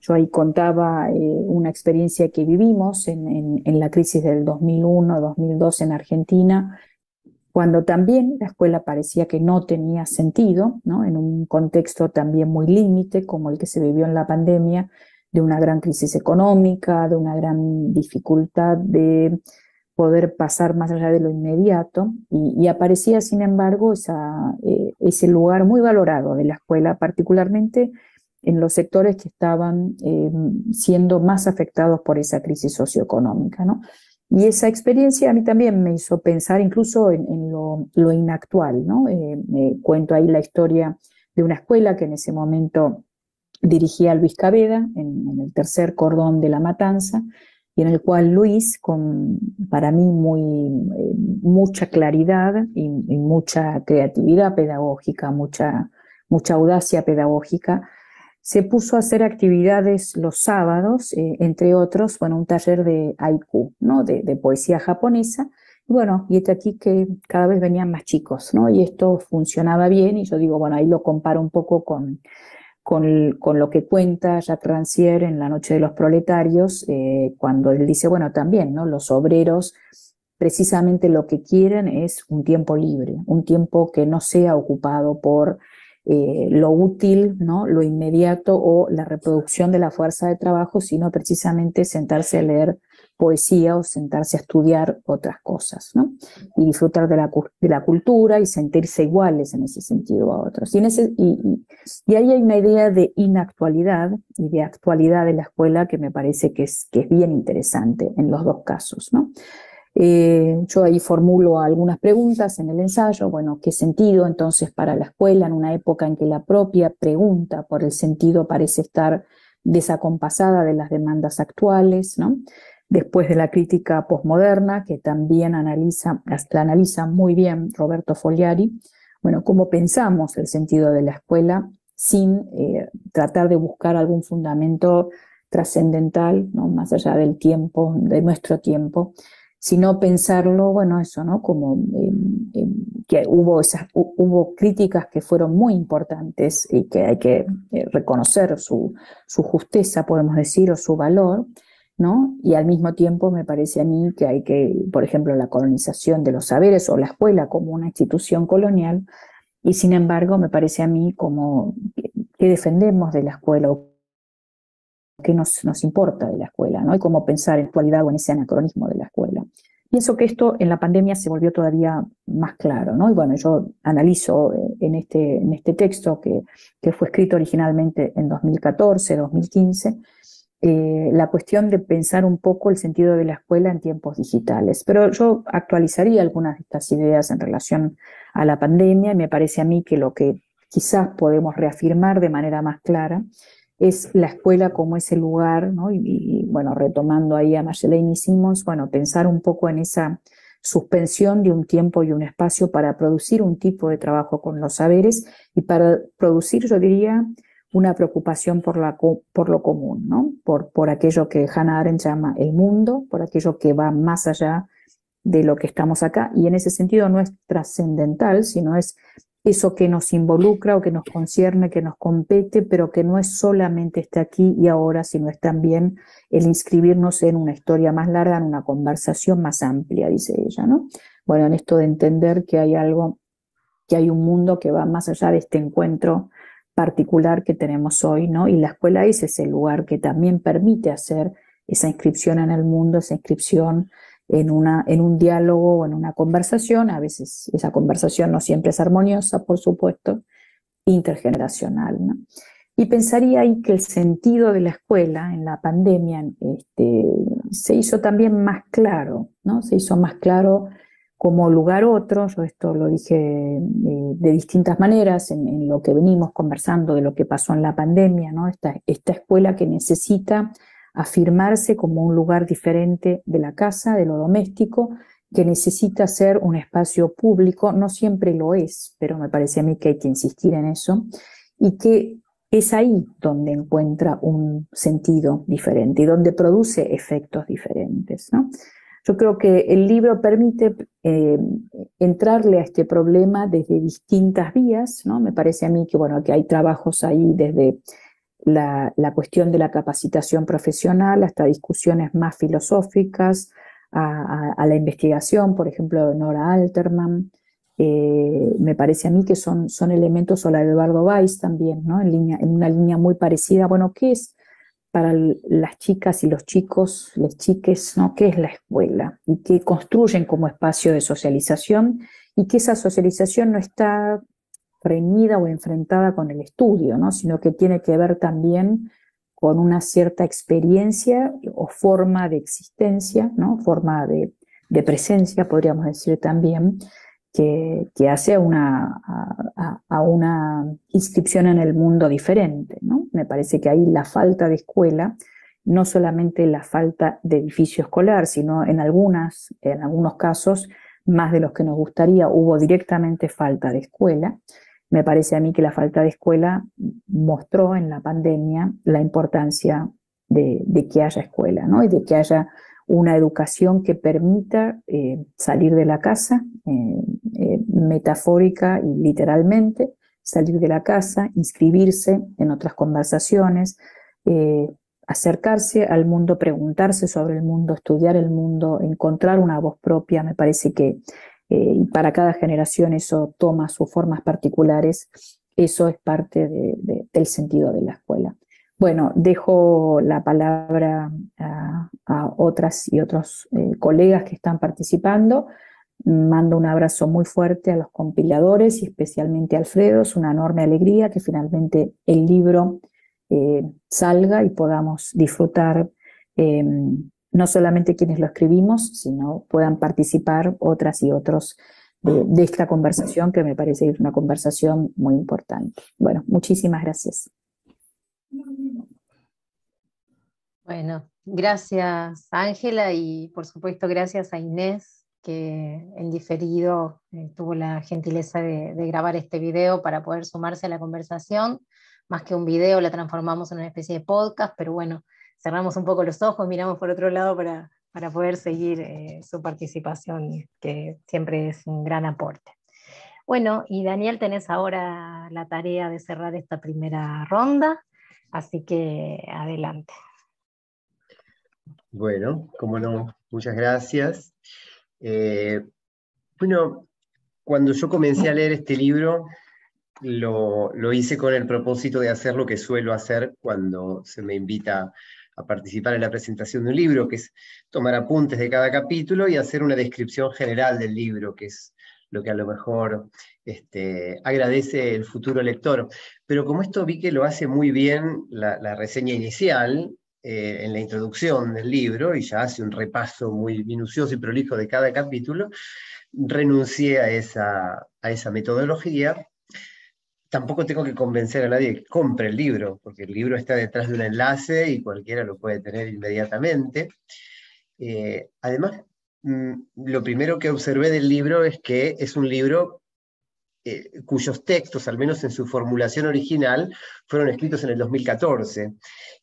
Yo ahí contaba eh, una experiencia que vivimos en, en, la crisis del 2001-2002 en Argentina, cuando también la escuela parecía que no tenía sentido, ¿no? en un contexto también muy límite como el que se vivió en la pandemia, de una gran crisis económica, de una gran dificultad de poder pasar más allá de lo inmediato y, aparecía, sin embargo, eh, ese lugar muy valorado de la escuela, particularmente en los sectores que estaban eh, siendo más afectados por esa crisis socioeconómica. ¿no? Y esa experiencia a mí también me hizo pensar incluso en, lo, inactual. ¿no? Eh, cuento ahí la historia de una escuela que en ese momento dirigía Luis Cabeda en el tercer cordón de la matanza y en el cual Luis, con para mí muy, eh, mucha claridad y, mucha creatividad pedagógica, mucha, mucha audacia pedagógica, se puso a hacer actividades los sábados, eh, entre otros, bueno, un taller de haiku, ¿no? de, de poesía japonesa, y bueno, y este aquí que cada vez venían más chicos, ¿no? Y esto funcionaba bien, y yo digo, bueno, ahí lo comparo un poco con, con, lo que cuenta Jacques Rancière en La Noche de los Proletarios, eh, cuando él dice, bueno, también, ¿no? Los obreros precisamente lo que quieren es un tiempo libre, un tiempo que no sea ocupado por eh, lo útil, ¿no? lo inmediato o la reproducción de la fuerza de trabajo, sino precisamente sentarse a leer poesía o sentarse a estudiar otras cosas, ¿no? Y disfrutar de la, de la cultura y sentirse iguales en ese sentido a otros. Y, ahí hay una idea de inactualidad y de actualidad de la escuela que me parece que es, que es bien interesante en los dos casos, ¿no? Eh, yo ahí formulo algunas preguntas en el ensayo, bueno, ¿qué sentido entonces para la escuela en una época en que la propia pregunta por el sentido parece estar desacompasada de las demandas actuales, ¿no? Después de la crítica posmoderna, que también analiza, la analiza muy bien Roberto Fogliari, bueno, cómo pensamos el sentido de la escuela sin eh, tratar de buscar algún fundamento trascendental, ¿no? más allá del tiempo, de nuestro tiempo, sino pensarlo, bueno, eso, ¿no? Como em, em, que hubo, esas, hubo críticas que fueron muy importantes y que hay que eh, reconocer su, su justeza, podemos decir, o su valor, ¿no? Y al mismo tiempo me parece a mí que hay que, por ejemplo, la colonización de los saberes o la escuela como una institución colonial, y sin embargo me parece a mí como que defendemos de la escuela o qué nos, nos importa de la escuela, ¿no? Y cómo pensar en actualidad o en ese anacronismo de la escuela. Pienso que esto en la pandemia se volvió todavía más claro, ¿no? Y bueno, yo analizo eh, en este, en este texto que, que fue escrito originalmente en 2014, 2015, eh, la cuestión de pensar un poco el sentido de la escuela en tiempos digitales. Pero yo actualizaría algunas de estas ideas en relación a la pandemia y me parece a mí que lo que quizás podemos reafirmar de manera más clara es la escuela como ese lugar, ¿no? y, bueno, retomando ahí a Marjolaine Simmons, bueno, pensar un poco en esa suspensión de un tiempo y un espacio para producir un tipo de trabajo con los saberes y para producir, yo diría, una preocupación por, lo común, ¿no? por, por aquello que Hannah Arendt llama el mundo, por aquello que va más allá de lo que estamos acá. Y en ese sentido no es trascendental, sino es eso que nos involucra o que nos concierne, que nos compete, pero que no es solamente este aquí y ahora, sino es también el inscribirnos en una historia más larga, en una conversación más amplia, dice ella, ¿no? Bueno, en esto de entender que hay algo, que hay un mundo que va más allá de este encuentro particular que tenemos hoy, ¿no? Y la escuela es ese lugar que también permite hacer esa inscripción en el mundo, esa inscripción en, una, en un diálogo o en una conversación, a veces esa conversación no siempre es armoniosa, por supuesto, intergeneracional. Y pensaría ahí que el sentido de la escuela en la pandemia este, se hizo también más claro, ¿no? Se hizo más claro como lugar otro, yo esto lo dije eh, de distintas maneras en, lo que venimos conversando de lo que pasó en la pandemia, ¿no? esta, esta escuela que necesita afirmarse como un lugar diferente de la casa, de lo doméstico, que necesita ser un espacio público, no siempre lo es, pero me parece a mí que hay que insistir en eso, y que es ahí donde encuentra un sentido diferente y donde produce efectos diferentes. ¿no? Yo creo que el libro permite eh, entrarle a este problema desde distintas vías, ¿no? Me parece a mí que, bueno, que hay trabajos ahí desde la, cuestión de la capacitación profesional hasta discusiones más filosóficas, a, la investigación, por ejemplo, de Nora Alterman. Eh, me parece a mí que son, son elementos, o la de Eduardo Weiss también, ¿no? En, línea, en una línea muy parecida. Bueno, ¿qué es para las chicas y los chicos, las chiques, ¿no? qué es la escuela y qué construyen como espacio de socialización y que esa socialización no está reñida o enfrentada con el estudio, ¿no? sino que tiene que ver también con una cierta experiencia o forma de existencia, ¿no? forma de, de presencia, podríamos decir también, que, hace a una, a, una inscripción en el mundo diferente. ¿no? Me parece que ahí la falta de escuela, no solamente la falta de edificio escolar, sino en, algunas, en algunos casos, más de los que nos gustaría, hubo directamente falta de escuela. Me parece a mí que la falta de escuela mostró en la pandemia la importancia de, de que haya escuela ¿no? y de que haya una educación que permita eh, salir de la casa, eh, eh, metafórica y literalmente, salir de la casa, inscribirse en otras conversaciones, acercarse al mundo, preguntarse sobre el mundo, estudiar el mundo, encontrar una voz propia. Me parece que para cada generación eso toma sus formas particulares. Eso es parte del sentido de la escuela. Bueno, dejo la palabra a, otras y otros eh, colegas que están participando. Mando un abrazo muy fuerte a los compiladores y especialmente a Alfredo. Es una enorme alegría que finalmente el libro eh, salga y podamos disfrutar em, no solamente quienes lo escribimos, sino puedan participar otras y otros de, esta conversación que me parece una conversación muy importante. Bueno, muchísimas gracias. Bueno, gracias Ángela y por supuesto gracias a Inés que en diferido eh, tuvo la gentileza de, grabar este video para poder sumarse a la conversación. Más que un video, la transformamos en una especie de podcast, pero bueno, cerramos un poco los ojos, miramos por otro lado para, para poder seguir eh, su participación, que siempre es un gran aporte. Bueno, y Daniel, tenés ahora la tarea de cerrar esta primera ronda, así que adelante. Bueno, como no, muchas gracias. Eh, bueno, cuando yo comencé a leer este libro, lo, hice con el propósito de hacer lo que suelo hacer cuando se me invita a participar en la presentación de un libro, que es tomar apuntes de cada capítulo y hacer una descripción general del libro, que es que a lo mejor este, agradece el futuro lector. Pero como esto vi que lo hace muy bien la reseña inicial, eh, en la introducción del libro, y ya hace un repaso muy minucioso y prolijo de cada capítulo, renuncié a esa, a esa metodología. Tampoco tengo que convencer a nadie que compre el libro, porque el libro está detrás de un enlace y cualquiera lo puede tener inmediatamente. Eh, además, lo primero que observé del libro es que es un libro eh, cuyos textos, al menos en su formulación original, fueron escritos en el 2014.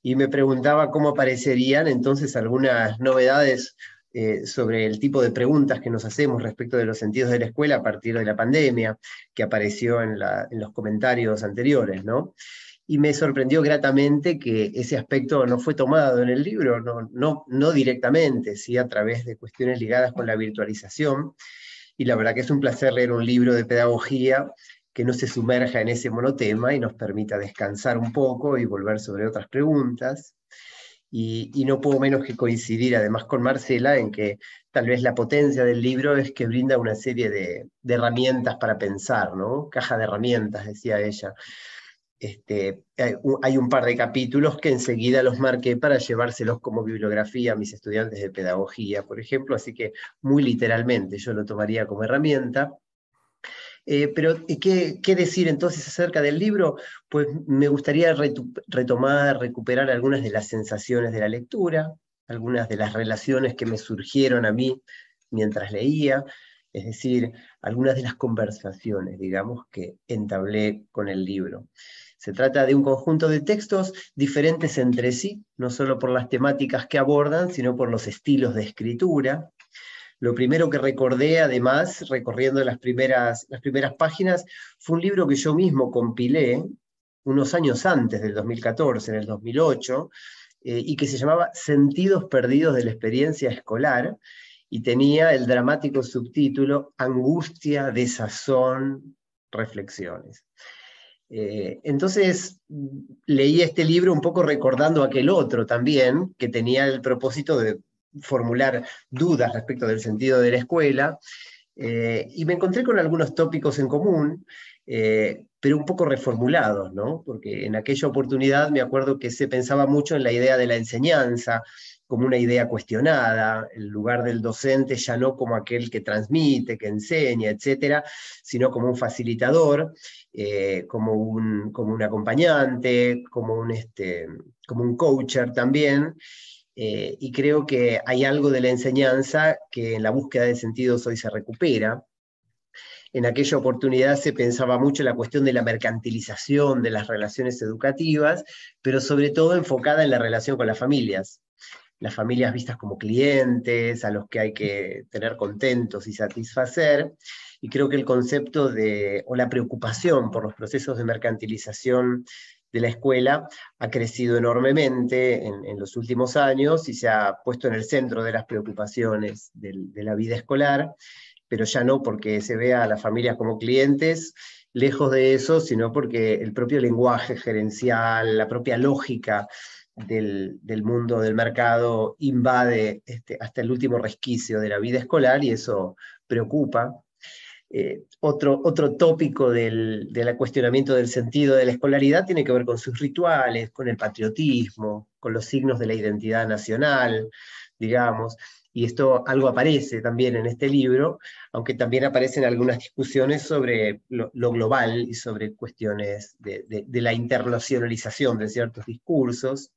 Y me preguntaba cómo aparecerían entonces algunas novedades eh, sobre el tipo de preguntas que nos hacemos respecto de los sentidos de la escuela a partir de la pandemia, que apareció en, los comentarios anteriores, ¿no? Y me sorprendió gratamente que ese aspecto no fue tomado en el libro, no, no, no directamente, sí a través de cuestiones ligadas con la virtualización, y la verdad que es un placer leer un libro de pedagogía que no se sumerja en ese monotema y nos permita descansar un poco y volver sobre otras preguntas. y, no puedo menos que coincidir además con Marcela en que tal vez la potencia del libro es que brinda una serie de, herramientas para pensar, ¿no? Caja de herramientas, decía ella. Este, hay un par de capítulos que enseguida los marqué para llevárselos como bibliografía a mis estudiantes de pedagogía, por ejemplo, así que muy literalmente yo lo tomaría como herramienta. Eh, pero, ¿qué, ¿qué, decir entonces acerca del libro? Pues me gustaría retomar, recuperar algunas de las sensaciones de la lectura, algunas de las relaciones que me surgieron a mí mientras leía, es decir, algunas de las conversaciones, digamos, que entablé con el libro. Se trata de un conjunto de textos diferentes entre sí, no solo por las temáticas que abordan, sino por los estilos de escritura, lo primero que recordé, además, recorriendo las primeras, las primeras páginas, fue un libro que yo mismo compilé unos años antes del 2014, en el 2008, eh, y que se llamaba Sentidos Perdidos de la Experiencia Escolar, y tenía el dramático subtítulo Angustia, Desazón, Reflexiones. Eh, entonces leí este libro un poco recordando aquel otro también, que tenía el propósito de formular dudas respecto del sentido de la escuela, eh, y me encontré con algunos tópicos en común, eh, pero un poco reformulados, ¿no? Porque en aquella oportunidad me acuerdo que se pensaba mucho en la idea de la enseñanza, como una idea cuestionada, el lugar del docente ya no como aquel que transmite, que enseña, etcétera, sino como un facilitador, eh, como, un, como un acompañante, como un, este, como un coacher también. Eh, y creo que hay algo de la enseñanza que en la búsqueda de sentidos hoy se recupera. En aquella oportunidad se pensaba mucho la cuestión de la mercantilización de las relaciones educativas, pero sobre todo enfocada en la relación con las familias. Las familias vistas como clientes, a los que hay que tener contentos y satisfacer. Y creo que el concepto de, o la preocupación por los procesos de mercantilización de la escuela ha crecido enormemente en, los últimos años y se ha puesto en el centro de las preocupaciones de la vida escolar, pero ya no porque se vea a las familias como clientes, lejos de eso, sino porque el propio lenguaje gerencial, la propia lógica del, mundo del mercado invade este, hasta el último resquicio de la vida escolar y eso preocupa. Eh, otro, otro tópico del, cuestionamiento del sentido de la escolaridad tiene que ver con sus rituales, con el patriotismo, con los signos de la identidad nacional, digamos, y esto algo aparece también en este libro, aunque también aparecen algunas discusiones sobre lo, global y sobre cuestiones de, la internacionalización de ciertos discursos.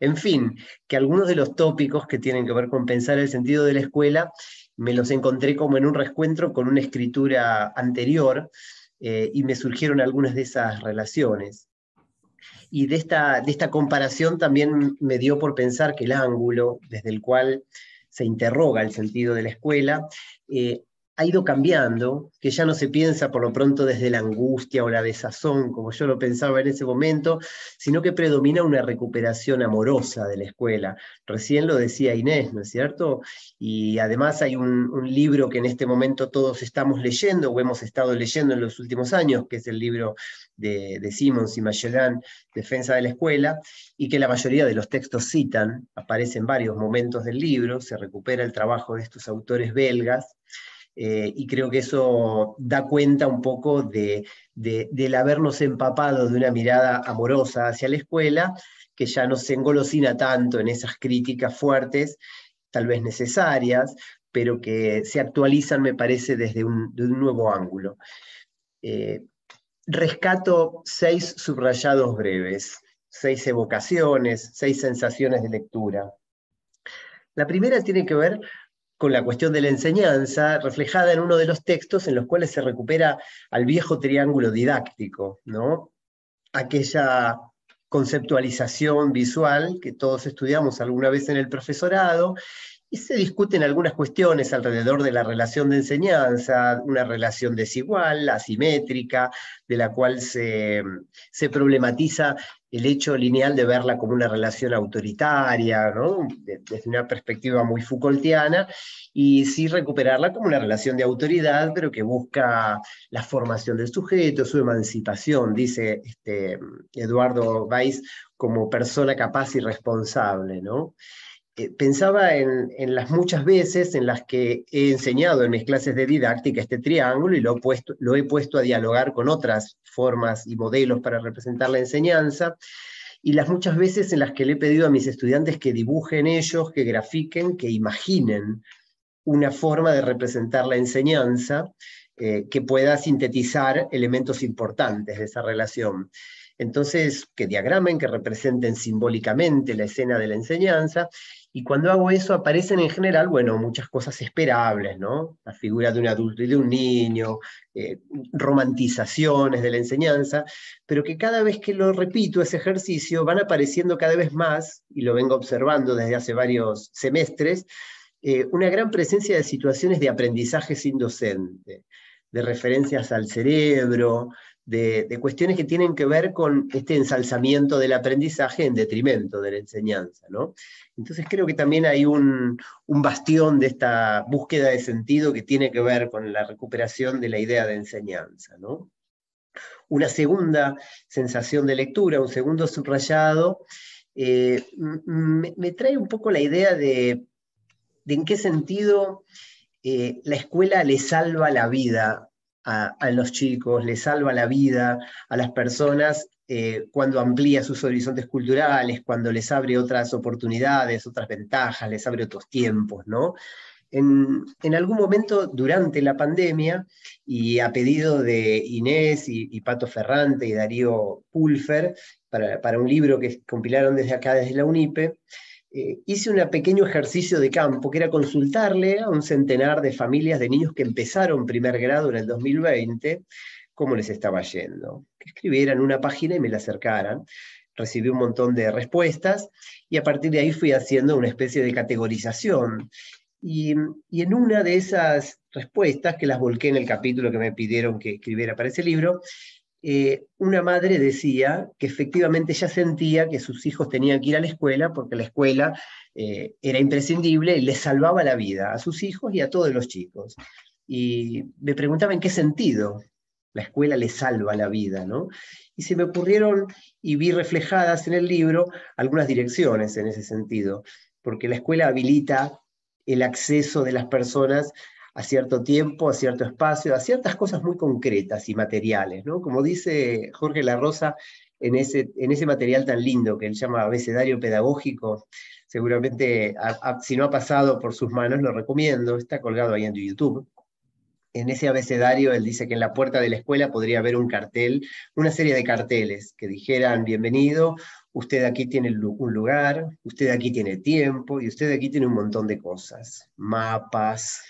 En fin, que algunos de los tópicos que tienen que ver con pensar el sentido de la escuela me los encontré como en un reencuentro con una escritura anterior eh, y me surgieron algunas de esas relaciones. Y de esta, de esta comparación también me dio por pensar que el ángulo desde el cual se interroga el sentido de la escuela eh, ha ido cambiando, que ya no se piensa por lo pronto desde la angustia o la desazón, como yo lo pensaba en ese momento, sino que predomina una recuperación amorosa de la escuela. Recién lo decía Inés, ¿no es cierto? Y además hay un, libro que en este momento todos estamos leyendo o hemos estado leyendo en los últimos años, que es el libro de, de Simons y Magellan, Defensa de la Escuela, y que la mayoría de los textos citan, aparece en varios momentos del libro, se recupera el trabajo de estos autores belgas. Eh, y creo que eso da cuenta un poco de, del habernos empapado de una mirada amorosa hacia la escuela, que ya no se engolosina tanto en esas críticas fuertes, tal vez necesarias, pero que se actualizan, me parece, desde un, nuevo ángulo. Eh, rescato seis subrayados breves, seis evocaciones, seis sensaciones de lectura. La primera tiene que ver con la cuestión de la enseñanza, reflejada en uno de los textos en los cuales se recupera al viejo triángulo didáctico, ¿no? Aquella conceptualización visual que todos estudiamos alguna vez en el profesorado y se discuten algunas cuestiones alrededor de la relación de enseñanza, una relación desigual, asimétrica, de la cual se, problematiza el hecho lineal de verla como una relación autoritaria, desde una perspectiva muy Foucaultiana, y sí recuperarla como una relación de autoridad, pero que busca la formación del sujeto, su emancipación, dice este, Eduardo Weiss, como persona capaz y responsable. ¿no? Eh, pensaba en, las muchas veces en las que he enseñado en mis clases de didáctica este triángulo y lo, puesto, lo he puesto a dialogar con otras formas y modelos para representar la enseñanza, y las muchas veces en las que le he pedido a mis estudiantes que dibujen ellos, que grafiquen, que imaginen una forma de representar la enseñanza eh, que pueda sintetizar elementos importantes de esa relación. Entonces, que diagramen, que representen simbólicamente la escena de la enseñanza, y cuando hago eso aparecen en general, bueno, muchas cosas esperables, ¿no? La figura de un adulto y de un niño, eh, romantizaciones de la enseñanza, pero que cada vez que lo repito ese ejercicio van apareciendo cada vez más, y lo vengo observando desde hace varios semestres, eh, una gran presencia de situaciones de aprendizaje sin docente, de referencias al cerebro, de, cuestiones que tienen que ver con este ensalzamiento del aprendizaje en detrimento de la enseñanza. ¿no? Entonces creo que también hay un, bastión de esta búsqueda de sentido que tiene que ver con la recuperación de la idea de enseñanza. ¿no? Una segunda sensación de lectura, un segundo subrayado, eh, me, trae un poco la idea de, en qué sentido eh, la escuela le salva la vida a, los chicos, les salva la vida a las personas eh, cuando amplía sus horizontes culturales, cuando les abre otras oportunidades, otras ventajas, les abre otros tiempos, ¿no? En, algún momento durante la pandemia, y a pedido de Inés y, Pato Ferrante y Darío Pulfer, para, para, un libro que compilaron desde acá, desde la UNIPE, eh, hice un pequeño ejercicio de campo, que era consultarle a un centenar de familias de niños que empezaron primer grado en el 2020, cómo les estaba yendo. Que escribieran una página y me la acercaran. Recibí un montón de respuestas y a partir de ahí fui haciendo una especie de categorización. Y, y en una de esas respuestas, que las volqué en el capítulo que me pidieron que escribiera para ese libro, eh, una madre decía que efectivamente ya sentía que sus hijos tenían que ir a la escuela porque la escuela eh, era imprescindible y les salvaba la vida a sus hijos y a todos los chicos. Y me preguntaba en qué sentido la escuela les salva la vida, ¿no? Y se me ocurrieron y vi reflejadas en el libro algunas direcciones en ese sentido, porque la escuela habilita el acceso de las personas a cierto tiempo, a cierto espacio, a ciertas cosas muy concretas y materiales, ¿no? Como dice Jorge La Rosa en ese, en ese material tan lindo que él llama abecedario pedagógico, seguramente si no ha pasado por sus manos lo recomiendo, está colgado ahí en YouTube. En ese abecedario él dice que en la puerta de la escuela podría haber un cartel, una serie de carteles que dijeran bienvenido, usted aquí tiene un lugar, usted aquí tiene tiempo y usted aquí tiene un montón de cosas, mapas,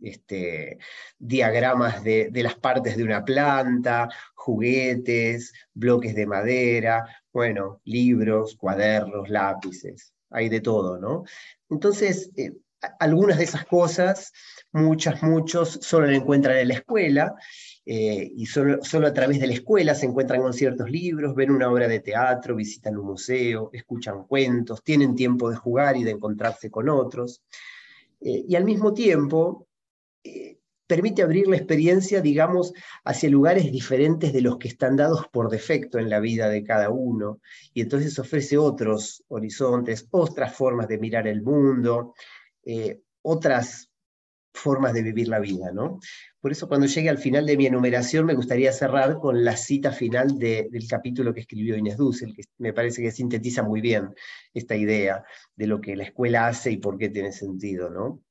este, diagramas de, las partes de una planta, juguetes, bloques de madera, bueno, libros, cuadernos, lápices, hay de todo, ¿no? Entonces, eh, algunas de esas cosas, muchas, muchos, solo la encuentran en la escuela, eh, y solo, solo, a través de la escuela se encuentran con ciertos libros, ven una obra de teatro, visitan un museo, escuchan cuentos, tienen tiempo de jugar y de encontrarse con otros. Eh, y al mismo tiempo, permite abrir la experiencia, digamos, hacia lugares diferentes de los que están dados por defecto en la vida de cada uno, y entonces ofrece otros horizontes, otras formas de mirar el mundo, eh, otras formas de vivir la vida, ¿no? Por eso cuando llegue al final de mi enumeración me gustaría cerrar con la cita final del capítulo que escribió Inés Dussel, que me parece que sintetiza muy bien esta idea de lo que la escuela hace y por qué tiene sentido, ¿no?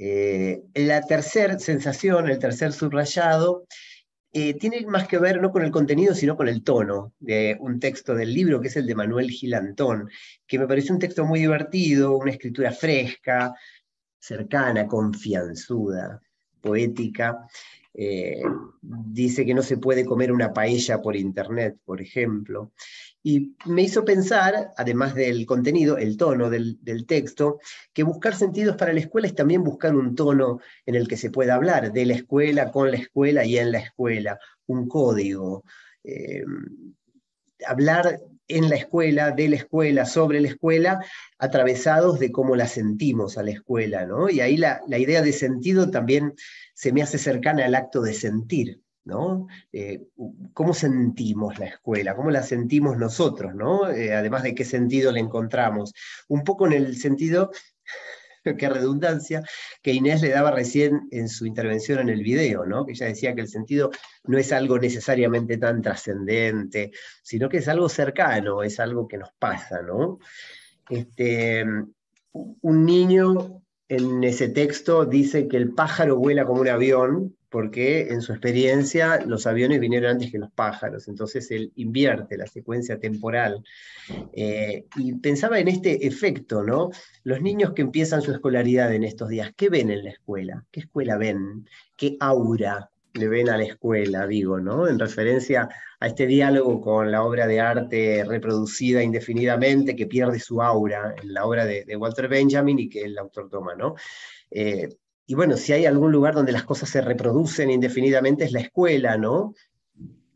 Eh, la tercera sensación, el tercer subrayado, eh, tiene más que ver no con el contenido, sino con el tono de un texto del libro, que es el de Manuel Gilantón, que me pareció un texto muy divertido, una escritura fresca, cercana, confianzuda, poética. Eh, dice que no se puede comer una paella por internet, por ejemplo. Y me hizo pensar, además del contenido, el tono del, texto, que buscar sentidos para la escuela es también buscar un tono en el que se pueda hablar de la escuela, con la escuela y en la escuela, un código. Eh, hablar en la escuela, de la escuela, sobre la escuela, atravesados de cómo la sentimos a la escuela, ¿no? Y ahí la, idea de sentido también se me hace cercana al acto de sentir, ¿no? Eh, ¿Cómo sentimos la escuela? ¿Cómo la sentimos nosotros, ¿no? Eh, además de qué sentido le encontramos. Un poco en el sentido qué redundancia, que Inés le daba recién en su intervención en el video, ¿no? que ella decía que el sentido no es algo necesariamente tan trascendente, sino que es algo cercano, es algo que nos pasa. Este, un niño en ese texto dice que el pájaro vuela como un avión, porque en su experiencia los aviones vinieron antes que los pájaros, entonces él invierte la secuencia temporal. Eh, y pensaba en este efecto, ¿no? Los niños que empiezan su escolaridad en estos días, ¿qué ven en la escuela? ¿Qué escuela ven? ¿Qué aura le ven a la escuela, digo, ¿no? En referencia a este diálogo con la obra de arte reproducida indefinidamente que pierde su aura en la obra de, Walter Benjamin y que el autor toma, ¿no? Eh, y bueno, si hay algún lugar donde las cosas se reproducen indefinidamente es la escuela, ¿no?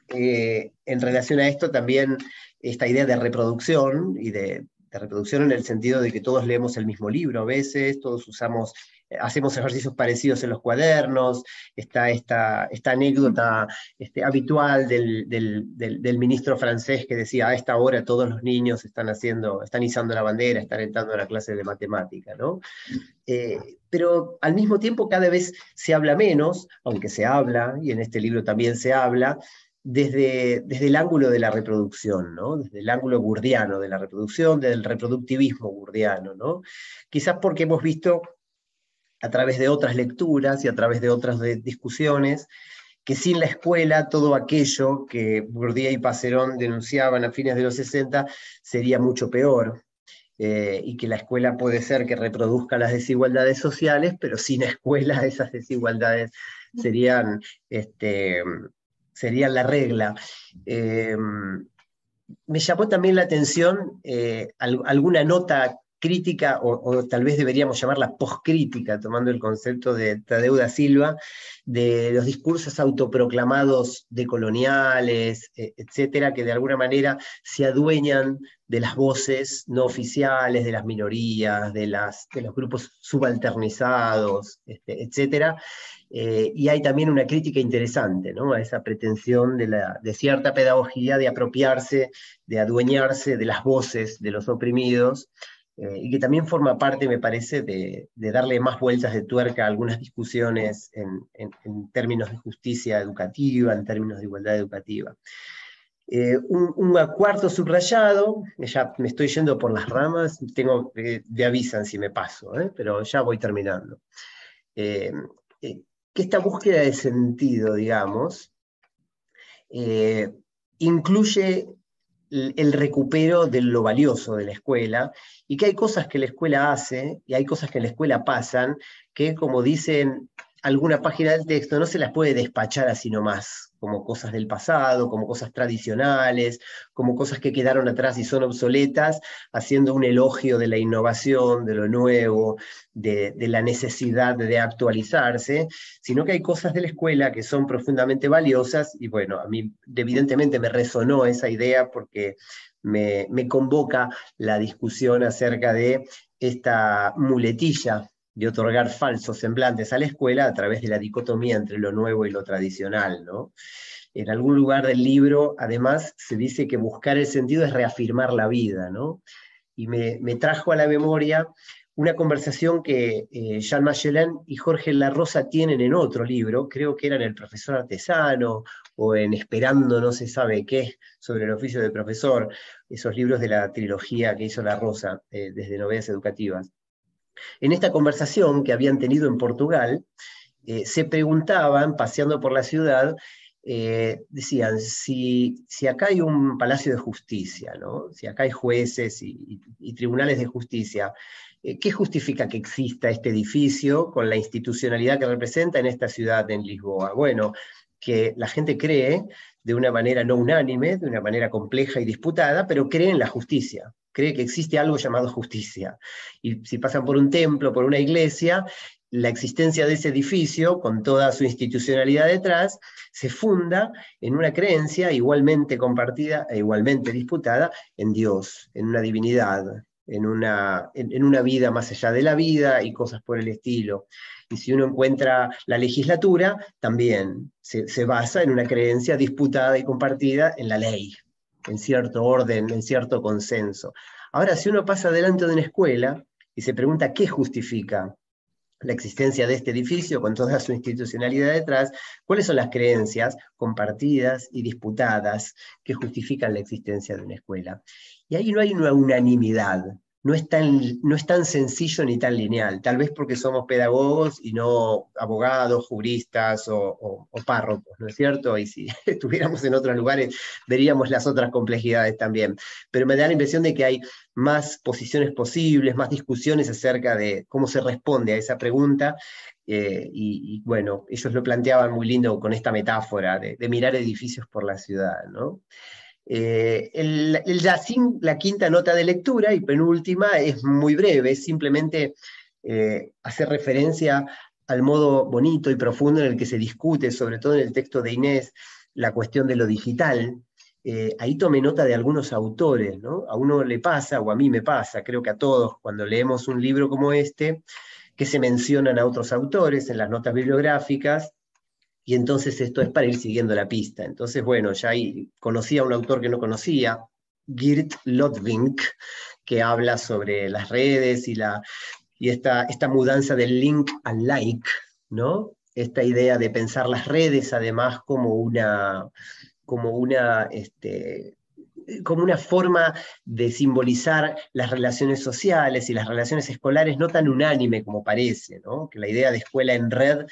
Eh, en relación a esto también esta idea de reproducción y de, reproducción en el sentido de que todos leemos el mismo libro a veces, todos usamos, hacemos ejercicios parecidos en los cuadernos, está esta, anécdota este, habitual del, ministro francés que decía a esta hora todos los niños están haciendo, están izando la bandera, están entrando a la clase de matemática, ¿no? Eh, pero al mismo tiempo cada vez se habla menos, aunque se habla, y en este libro también se habla, desde, desde el ángulo de la reproducción, ¿no? desde el ángulo burdiano de la reproducción, del reproductivismo burdiano. ¿no? Quizás porque hemos visto a través de otras lecturas y a través de otras discusiones, que sin la escuela todo aquello que Bourdieu y Passerón denunciaban a fines de los 60 sería mucho peor, eh, y que la escuela puede ser que reproduzca las desigualdades sociales, pero sin escuela esas desigualdades serían, este, la regla. Eh, me llamó también la atención eh, alguna nota crítica, o, tal vez deberíamos llamarla poscrítica, tomando el concepto de Tadeu da Silva, de los discursos autoproclamados decoloniales, e, etcétera, que de alguna manera se adueñan de las voces no oficiales, de las minorías, de, las, de los grupos subalternizados, este, etcétera. Eh, y hay también una crítica interesante ¿no? a esa pretensión de, la, de cierta pedagogía de apropiarse, de adueñarse de las voces de los oprimidos, eh, y que también forma parte, me parece, de, darle más vueltas de tuerca a algunas discusiones en, términos de justicia educativa, en términos de igualdad educativa. Eh, un, cuarto subrayado, ya me estoy yendo por las ramas, tengo, eh, me avisan si me paso, pero ya voy terminando. que esta búsqueda de sentido, digamos, incluye el recupero de lo valioso de la escuela y que hay cosas que la escuela hace y hay cosas que la escuela pasan que, como dicen alguna página del texto, no se las puede despachar así nomás, como cosas del pasado, como cosas tradicionales, como cosas que quedaron atrás y son obsoletas, haciendo un elogio de la innovación, de lo nuevo, de, la necesidad de actualizarse, sino que hay cosas de la escuela que son profundamente valiosas y bueno, a mí evidentemente me resonó esa idea porque me, convoca la discusión acerca de esta muletilla de otorgar falsos semblantes a la escuela a través de la dicotomía entre lo nuevo y lo tradicional. ¿no? En algún lugar del libro, además, se dice que buscar el sentido es reafirmar la vida, ¿no? Y me, trajo a la memoria una conversación que eh, Jean Machelin y Jorge La Rosa tienen en otro libro, creo que era en El Profesor Artesano o en Esperando no se sabe qué, sobre el oficio de profesor, esos libros de la trilogía que hizo La Rosa eh, desde novelas educativas. En esta conversación que habían tenido en Portugal, eh, se preguntaban, paseando por la ciudad, eh, decían, si, si, acá hay un palacio de justicia, ¿no? si acá hay jueces y, tribunales de justicia, eh, ¿qué justifica que exista este edificio con la institucionalidad que representa en esta ciudad en Lisboa? Bueno, que la gente cree de una manera no unánime, de una manera compleja y disputada, pero cree en la justicia, cree que existe algo llamado justicia. Y si pasan por un templo, por una iglesia, la existencia de ese edificio, con toda su institucionalidad detrás, se funda en una creencia igualmente compartida e igualmente disputada en Dios, en una divinidad, en una, en, una vida más allá de la vida y cosas por el estilo. Y si uno encuentra la legislatura, también se, se basa en una creencia disputada y compartida en la ley, en cierto orden, en cierto consenso. Ahora, si uno pasa delante de una escuela y se pregunta qué justifica la existencia de este edificio con toda su institucionalidad detrás, cuáles son las creencias compartidas y disputadas que justifican la existencia de una escuela. Y ahí no hay una unanimidad, no es, tan, no es tan sencillo ni tan lineal, tal vez porque somos pedagogos y no abogados, juristas o, párrocos, ¿no es cierto? Y si estuviéramos en otros lugares veríamos las otras complejidades también. Pero me da la impresión de que hay más posiciones posibles, más discusiones acerca de cómo se responde a esa pregunta. Eh, y, bueno, ellos lo planteaban muy lindo con esta metáfora de, de mirar edificios por la ciudad, ¿no? Eh, la, quinta nota de lectura y penúltima es muy breve, es simplemente eh, hacer referencia al modo bonito y profundo en el que se discute, sobre todo en el texto de Inés, la cuestión de lo digital. Eh, ahí tome nota de algunos autores, ¿no? A uno le pasa, o a mí me pasa, creo que a todos, cuando leemos un libro como este, que se mencionan a otros autores en las notas bibliográficas, y entonces esto es para ir siguiendo la pista. Entonces, bueno, ya ahí a un autor que no conocía, Geert Lodvink, que habla sobre las redes y, la, y esta, esta mudanza del link al like, ¿no? Esta idea de pensar las redes además como una, como una, este, como una forma de simbolizar las relaciones sociales y las relaciones escolares no tan unánime como parece, ¿no? que la idea de escuela en red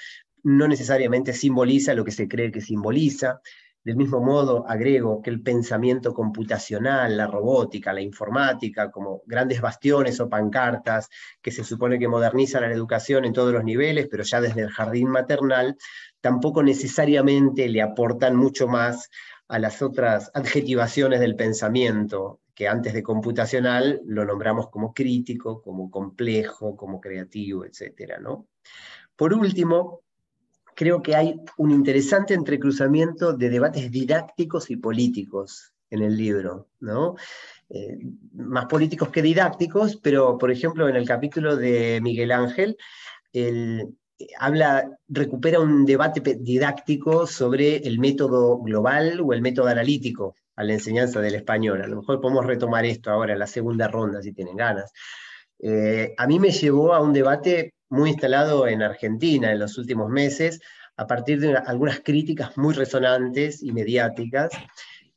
no necesariamente simboliza lo que se cree que simboliza. Del mismo modo, agrego que el pensamiento computacional, la robótica, la informática, como grandes bastiones o pancartas que se supone que modernizan la educación en todos los niveles, pero ya desde el jardín maternal, tampoco necesariamente le aportan mucho más a las otras adjetivaciones del pensamiento, que antes de computacional lo nombramos como crítico, como complejo, como creativo, etc. ¿no? Por último, creo que hay un interesante entrecruzamiento de debates didácticos y políticos en el libro, ¿no? Eh, más políticos que didácticos, pero por ejemplo en el capítulo de Miguel Ángel, él habla, recupera un debate didáctico sobre el método global o el método analítico a la enseñanza del español. A lo mejor podemos retomar esto ahora en la segunda ronda si tienen ganas. Eh, a mí me llevó a un debate muy instalado en Argentina en los últimos meses, a partir de algunas críticas muy resonantes y mediáticas,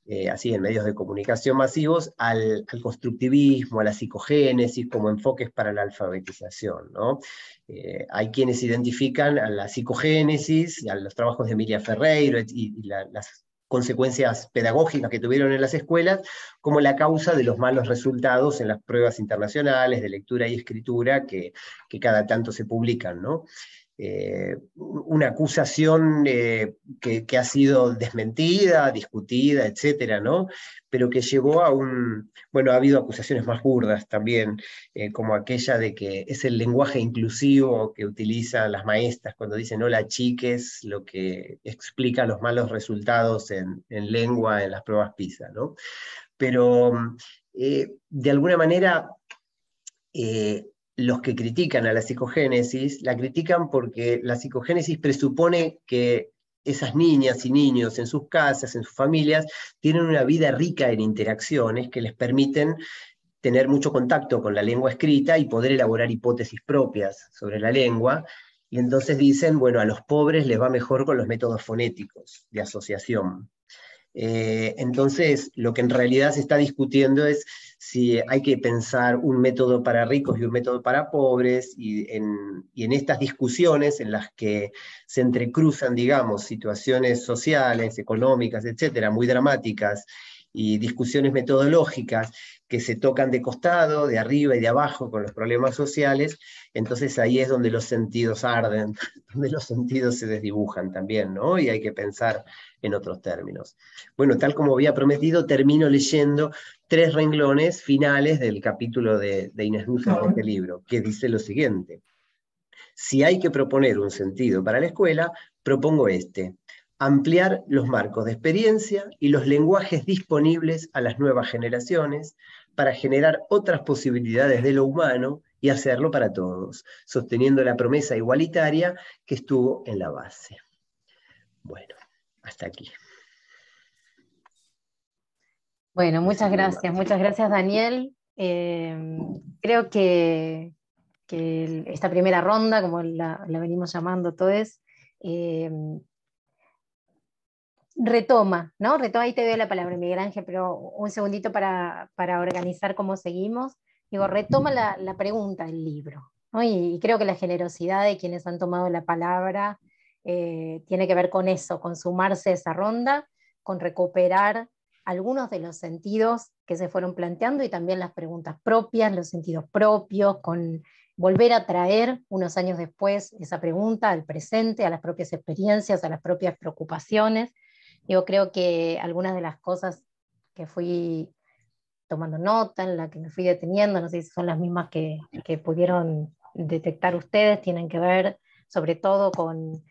eh, así en medios de comunicación masivos, al, constructivismo, a la psicogénesis como enfoques para la alfabetización. Eh, hay quienes identifican a la psicogénesis, a los trabajos de Emilia Ferreiro y, las consecuencias pedagógicas que tuvieron en las escuelas como la causa de los malos resultados en las pruebas internacionales de lectura y escritura que, cada tanto se publican. ¿no? Eh, una acusación eh, que, ha sido desmentida, discutida, etcétera, ¿no? Pero que llevó a un. Bueno, ha habido acusaciones más burdas también, eh, como aquella de que es el lenguaje inclusivo que utilizan las maestras cuando dicen hola chiques, lo que explica los malos resultados en, lengua en las pruebas PISA, ¿no? Pero de alguna manera los que critican a la psicogénesis, la critican porque la psicogénesis presupone que esas niñas y niños en sus casas, en sus familias, tienen una vida rica en interacciones que les permiten tener mucho contacto con la lengua escrita y poder elaborar hipótesis propias sobre la lengua. Y entonces dicen, bueno, a los pobres les va mejor con los métodos fonéticos de asociación. Eh, entonces, lo que en realidad se está discutiendo es si hay que pensar un método para ricos y un método para pobres, y en, estas discusiones en las que se entrecruzan, digamos, situaciones sociales, económicas, etcétera, muy dramáticas, y discusiones metodológicas que se tocan de costado, de arriba y de abajo con los problemas sociales, entonces ahí es donde los sentidos arden, donde los sentidos se desdibujan también, ¿no? Y hay que pensar en otros términos. Bueno, tal como había prometido, termino leyendo tres renglones finales del capítulo de, Inés Dúzar de este libro, que dice lo siguiente. Si hay que proponer un sentido para la escuela, propongo este ampliar los marcos de experiencia y los lenguajes disponibles a las nuevas generaciones para generar otras posibilidades de lo humano y hacerlo para todos, sosteniendo la promesa igualitaria que estuvo en la base. Bueno, hasta aquí. Bueno, muchas gracias, muchas gracias Daniel. Eh, creo que, esta primera ronda, como la, venimos llamando todos, eh, retoma, ¿no? Retoma, ahí te doy la palabra, Miguel Ángel, pero un segundito para, organizar cómo seguimos. Digo, retoma la, pregunta del libro, y, creo que la generosidad de quienes han tomado la palabra eh, tiene que ver con eso, con sumarse a esa ronda, con recuperar algunos de los sentidos que se fueron planteando y también las preguntas propias, los sentidos propios, con volver a traer unos años después esa pregunta al presente, a las propias experiencias, a las propias preocupaciones. Yo creo que algunas de las cosas que fui tomando nota, en las que me fui deteniendo, no sé si son las mismas que, que pudieron detectar ustedes, tienen que ver sobre todo con,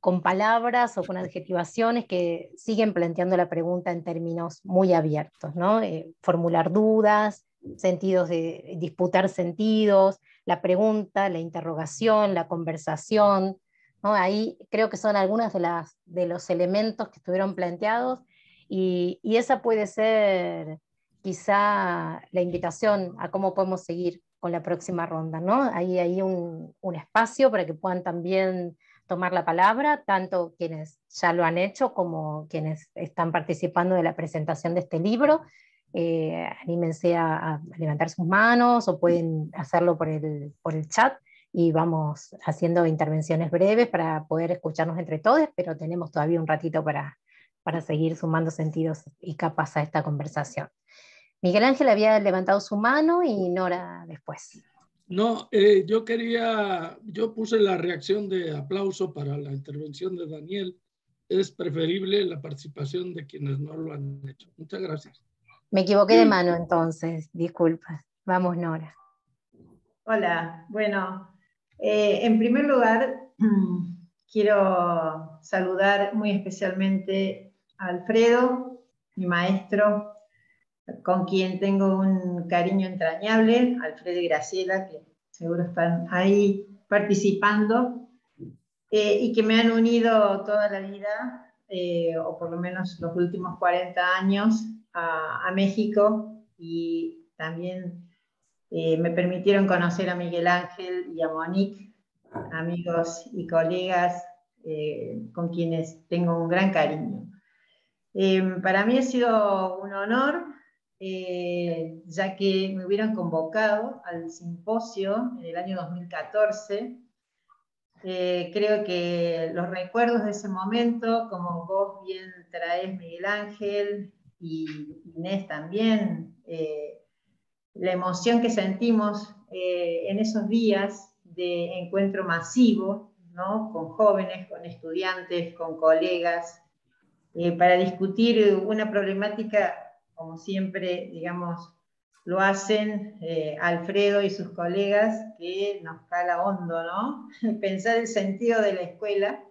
con, palabras o con adjetivaciones que siguen planteando la pregunta en términos muy abiertos, ¿no? Eh, formular dudas, sentidos de disputar sentidos, la pregunta, la interrogación, la conversación, Ahí creo que son algunos de, de los elementos que estuvieron planteados y, esa puede ser quizá la invitación a cómo podemos seguir con la próxima ronda. ¿no? Ahí hay un, espacio para que puedan también tomar la palabra, tanto quienes ya lo han hecho como quienes están participando de la presentación de este libro. Eh, anímense a, levantar sus manos o pueden hacerlo por el, por el chat y vamos haciendo intervenciones breves para poder escucharnos entre todos, pero tenemos todavía un ratito para, para seguir sumando sentidos y capas a esta conversación. Miguel Ángel había levantado su mano y Nora después. No, eh, yo quería, yo puse la reacción de aplauso para la intervención de Daniel. Es preferible la participación de quienes no lo han hecho. Muchas gracias. Me equivoqué de mano entonces, disculpas. Vamos, Nora. Hola, bueno, eh, en primer lugar, quiero saludar muy especialmente a Alfredo, mi maestro, con quien tengo un cariño entrañable, Alfredo y Graciela, que seguro están ahí participando, eh, y que me han unido toda la vida, eh, o por lo menos los últimos 40 años, a, a México y también eh, me permitieron conocer a Miguel Ángel y a Monique, amigos y colegas eh, con quienes tengo un gran cariño. Eh, para mí ha sido un honor, ya que me hubieran convocado al simposio en el año 2014. creo que los recuerdos de ese momento, como vos bien traes, Miguel Ángel, y Inés también, la emoción que sentimos eh, en esos días de encuentro masivo, ¿no? con jóvenes, con estudiantes, con colegas, eh, para discutir una problemática, como siempre, digamos, lo hacen eh, Alfredo y sus colegas, que nos cala hondo, ¿no? Pensar el sentido de la escuela,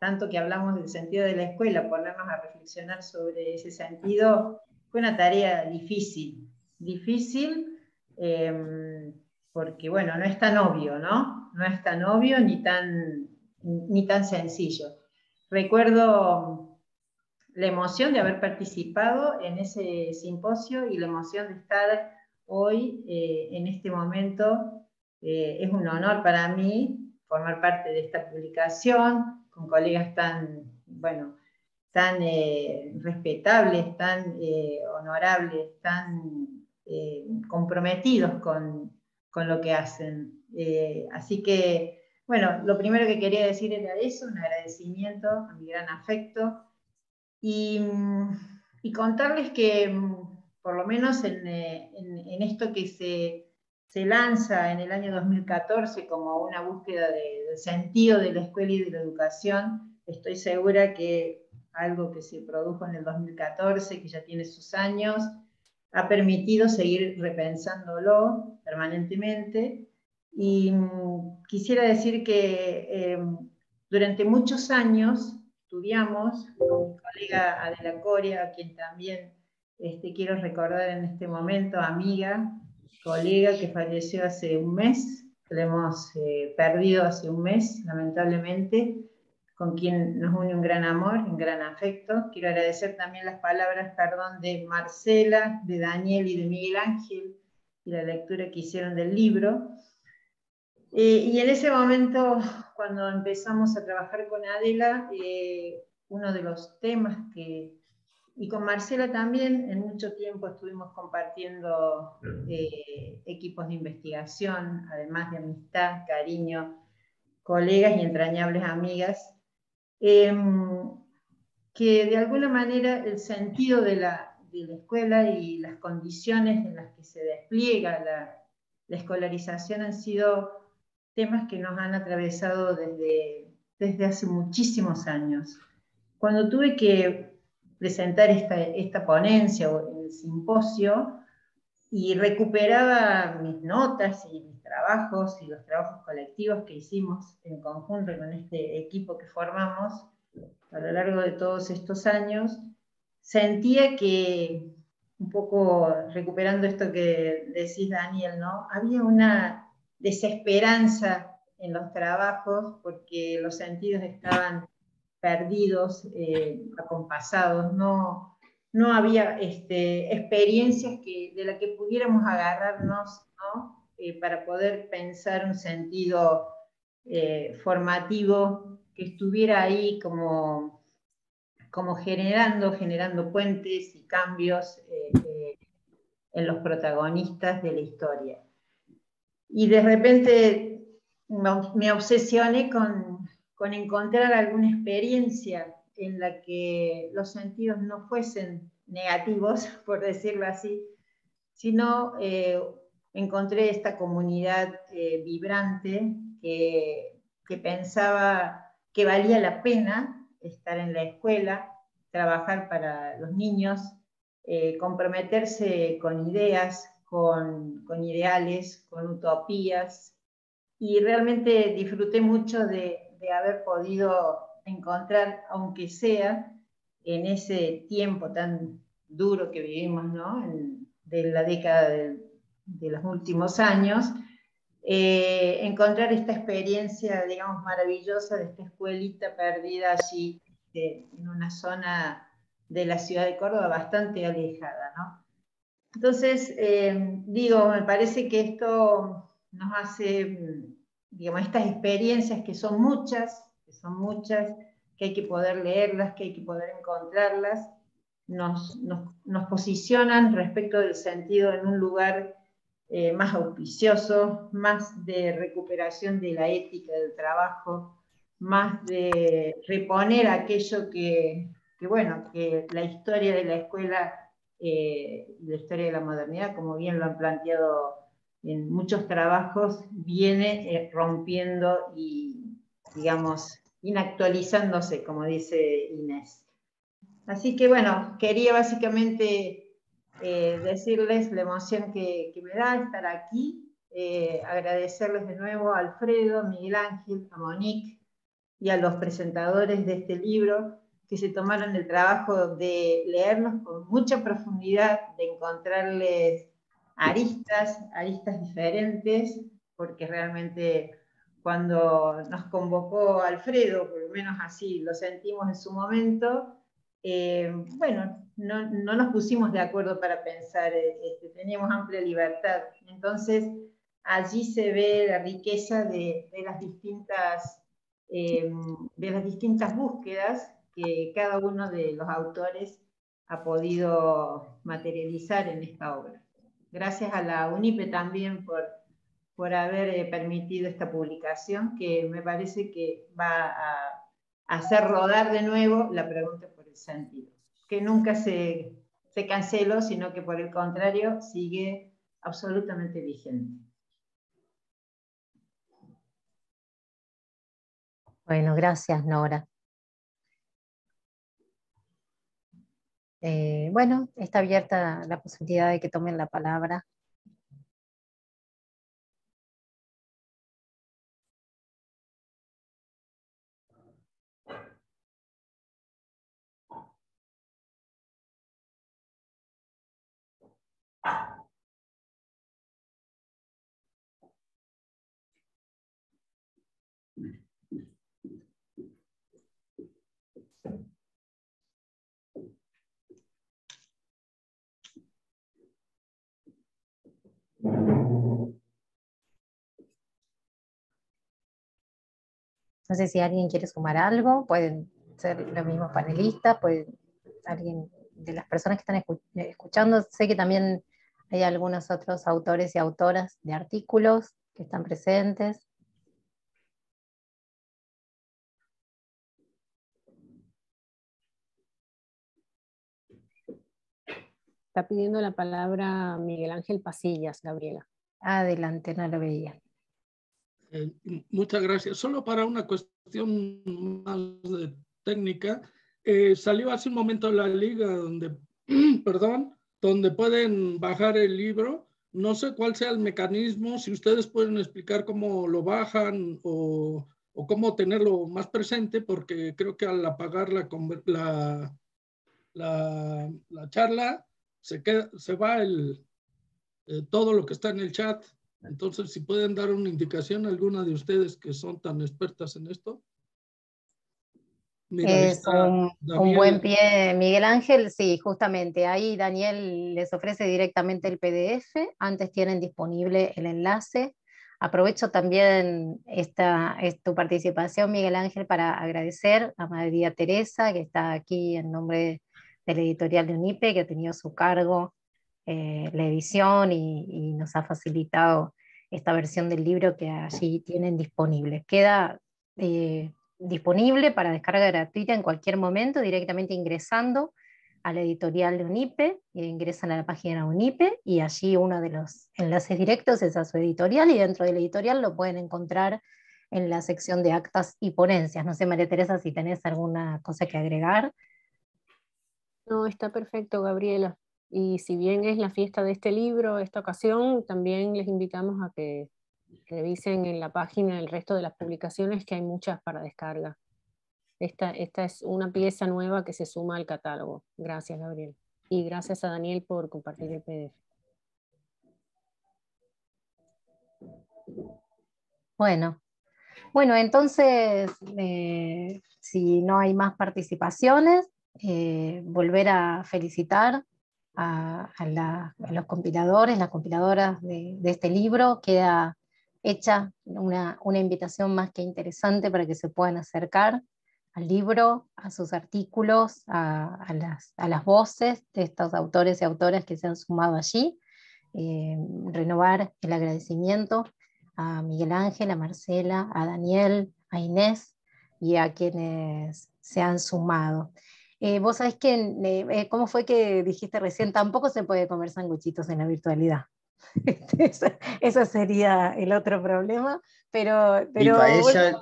tanto que hablamos del sentido de la escuela, ponernos a reflexionar sobre ese sentido, fue una tarea difícil, difícil em, porque, bueno, no es tan obvio, ¿no? No es tan obvio ni tan, ni tan sencillo. Recuerdo la emoción de haber participado en ese simposio y la emoción de estar hoy eh, en este momento. Eh, es un honor para mí formar parte de esta publicación con colegas tan, bueno, tan eh, respetables, tan honorables, tan comprometidos con, con, lo que hacen. Así que, bueno, lo primero que quería decir era eso, un agradecimiento a mi gran afecto. Y mm, y contarles que, mm, por lo menos en, en, esto que se, se, lanza en el año 2014 como una búsqueda de, del sentido de la escuela y de la educación, estoy segura que algo que se produjo en el 2014, que ya tiene sus años, ha permitido seguir repensándolo permanentemente. Y mm, quisiera decir que eh, durante muchos años estudiamos con mi colega Adela Coria, a quien también este, quiero recordar en este momento, amiga, colega que falleció hace un mes, que le hemos eh, perdido hace un mes, lamentablemente con quien nos une un gran amor, un gran afecto. Quiero agradecer también las palabras, perdón, de Marcela, de Daniel y de Miguel Ángel, y la lectura que hicieron del libro. Eh, y en ese momento, cuando empezamos a trabajar con Adela, eh, uno de los temas que, y con Marcela también, en mucho tiempo estuvimos compartiendo eh, equipos de investigación, además de amistad, cariño, colegas y entrañables amigas, Em, que de alguna manera el sentido de la, de la, escuela y las condiciones en las que se despliega la, la, escolarización han sido temas que nos han atravesado desde, desde hace muchísimos años. Cuando tuve que presentar esta, esta ponencia o el simposio y recuperaba mis notas y trabajos y los trabajos colectivos que hicimos en conjunto con este equipo que formamos a lo largo de todos estos años, sentía que, un poco recuperando esto que decís Daniel, ¿no? había una desesperanza en los trabajos porque los sentidos estaban perdidos, eh, acompasados, no, no había este, experiencias que, de las que pudiéramos agarrarnos ¿no? Eh, para poder pensar un sentido eh, formativo que estuviera ahí como, como generando, generando puentes y cambios en los protagonistas de la historia. Y de repente me obsesioné con, con encontrar alguna experiencia en la que los sentidos no fuesen negativos, por decirlo así, sino encontré esta comunidad eh, vibrante que, pensaba que valía la pena estar en la escuela, trabajar para los niños, eh, comprometerse con ideas, con, ideales, con utopías. Y realmente disfruté mucho de, haber podido encontrar, aunque sea en ese tiempo tan duro que vivimos, ¿no? de la década de los últimos años, eh, encontrar esta experiencia, digamos, maravillosa de esta escuelita perdida allí en una zona de la ciudad de Córdoba bastante alejada, ¿no? Entonces, eh, digo, me parece que esto nos hace, digamos, estas experiencias que son muchas, que son muchas, que hay que poder leerlas, que hay que poder encontrarlas, nos, posicionan respecto del sentido en un lugar eh, más auspicioso, más de recuperación de la ética del trabajo, más de reponer aquello que, bueno, que la historia de la escuela, eh, la historia de la modernidad, como bien lo han planteado en muchos trabajos, viene eh, rompiendo y, digamos, inactualizándose, como dice Inés. Así que bueno, quería básicamente eh, decirles la emoción que, me da estar aquí, agradecerles de nuevo a Alfredo, Miguel Ángel, a Monique y a los presentadores de este libro que se tomaron el trabajo de leernos con mucha profundidad, de encontrarles aristas, aristas diferentes, porque realmente cuando nos convocó Alfredo, por lo menos así lo sentimos en su momento, eh, bueno, no, nos pusimos de acuerdo para pensar, este, teníamos amplia libertad. Entonces, allí se ve la riqueza de, las, distintas, eh, de las distintas búsquedas que cada uno de los autores ha podido materializar en esta obra. Gracias a la UNIPE también por, por haber permitido esta publicación, que me parece que va a hacer rodar de nuevo la pregunta por el sentido. que nunca se, se canceló, sino que por el contrario sigue absolutamente vigente. Bueno, gracias Nora. Eh, bueno, está abierta la posibilidad de que tomen la palabra. No sé si alguien quiere sumar algo, pueden ser los mismos panelistas, alguien de las personas que están escuchando. Sé que también hay algunos otros autores y autoras de artículos que están presentes. Está pidiendo la palabra Miguel Ángel Pasillas, Gabriela. Adelante, no lo veía. Eh, muchas gracias. Solo para una cuestión más técnica, eh, salió hace un momento la liga donde, perdón, donde pueden bajar el libro. No sé cuál sea el mecanismo, si ustedes pueden explicar cómo lo bajan o, o cómo tenerlo más presente, porque creo que al apagar la, la, la, la charla, se, queda, se va el, eh, todo lo que está en el chat. Entonces, si pueden dar una indicación a alguna de ustedes que son tan expertas en esto. es un, buen pie, Miguel Ángel. Sí, justamente ahí Daniel les ofrece directamente el PDF. Antes tienen disponible el enlace. Aprovecho también esta, tu participación, Miguel Ángel, para agradecer a María Teresa, que está aquí en nombre de la editorial de UNIPE, que ha tenido su cargo eh, la edición y, nos ha facilitado esta versión del libro que allí tienen disponible. Queda eh, disponible para descarga gratuita en cualquier momento, directamente ingresando a la editorial de UNIPE, e ingresan a la página UNIPE y allí uno de los enlaces directos es a su editorial y dentro de la editorial lo pueden encontrar en la sección de actas y ponencias. No sé, María Teresa, si tenés alguna cosa que agregar. No, está perfecto, Gabriela. Y si bien es la fiesta de este libro, esta ocasión, también les invitamos a que revisen en la página el resto de las publicaciones, que hay muchas para descarga. Esta, esta es una pieza nueva que se suma al catálogo. Gracias, Gabriel. Y gracias a Daniel por compartir el PDF. Bueno, bueno, entonces, eh, si no hay más participaciones, eh, volver a felicitar a, los compiladores, las compiladoras de, este libro. Queda hecha una, invitación más que interesante para que se puedan acercar al libro, a sus artículos, a, las, voces de estos autores y autoras que se han sumado allí. Eh, renovar el agradecimiento a Miguel Ángel, a Marcela, a Daniel, a Inés y a quienes se han sumado. Eh, vos sabés que, eh, eh, ¿cómo fue que dijiste recién? Tampoco se puede comer sanguchitos en la virtualidad. Ese sería el otro problema, pero... pero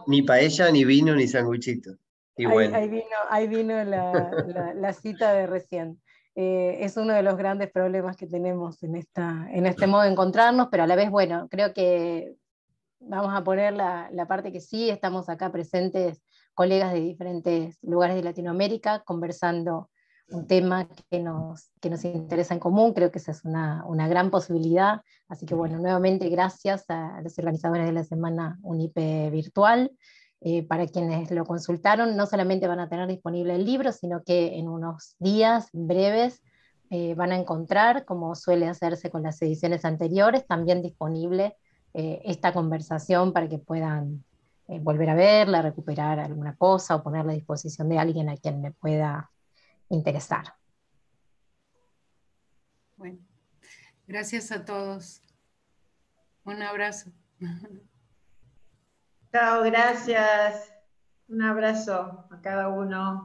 ni paella, ni, vino, ni sanguchito. Ahí, vino, la, cita de recién. es uno de los grandes problemas que tenemos en, esta, en este modo de encontrarnos, pero a la vez, bueno, creo que vamos a poner la, la parte que sí, estamos acá presentes colegas de diferentes lugares de Latinoamérica conversando un tema que nos, que nos interesa en común. Creo que esa es una, una gran posibilidad. Así que bueno, nuevamente gracias a los organizadores de la semana UNIPE Virtual. Eh, para quienes lo consultaron, no solamente van a tener disponible el libro, sino que en unos días breves eh, van a encontrar, como suele hacerse con las ediciones anteriores, también disponible eh, esta conversación para que puedan eh, volver a verla, recuperar alguna cosa o ponerla a disposición de alguien a quien me pueda interesar. Bueno, gracias a todos. Un abrazo. Chao, gracias. Un abrazo a cada uno.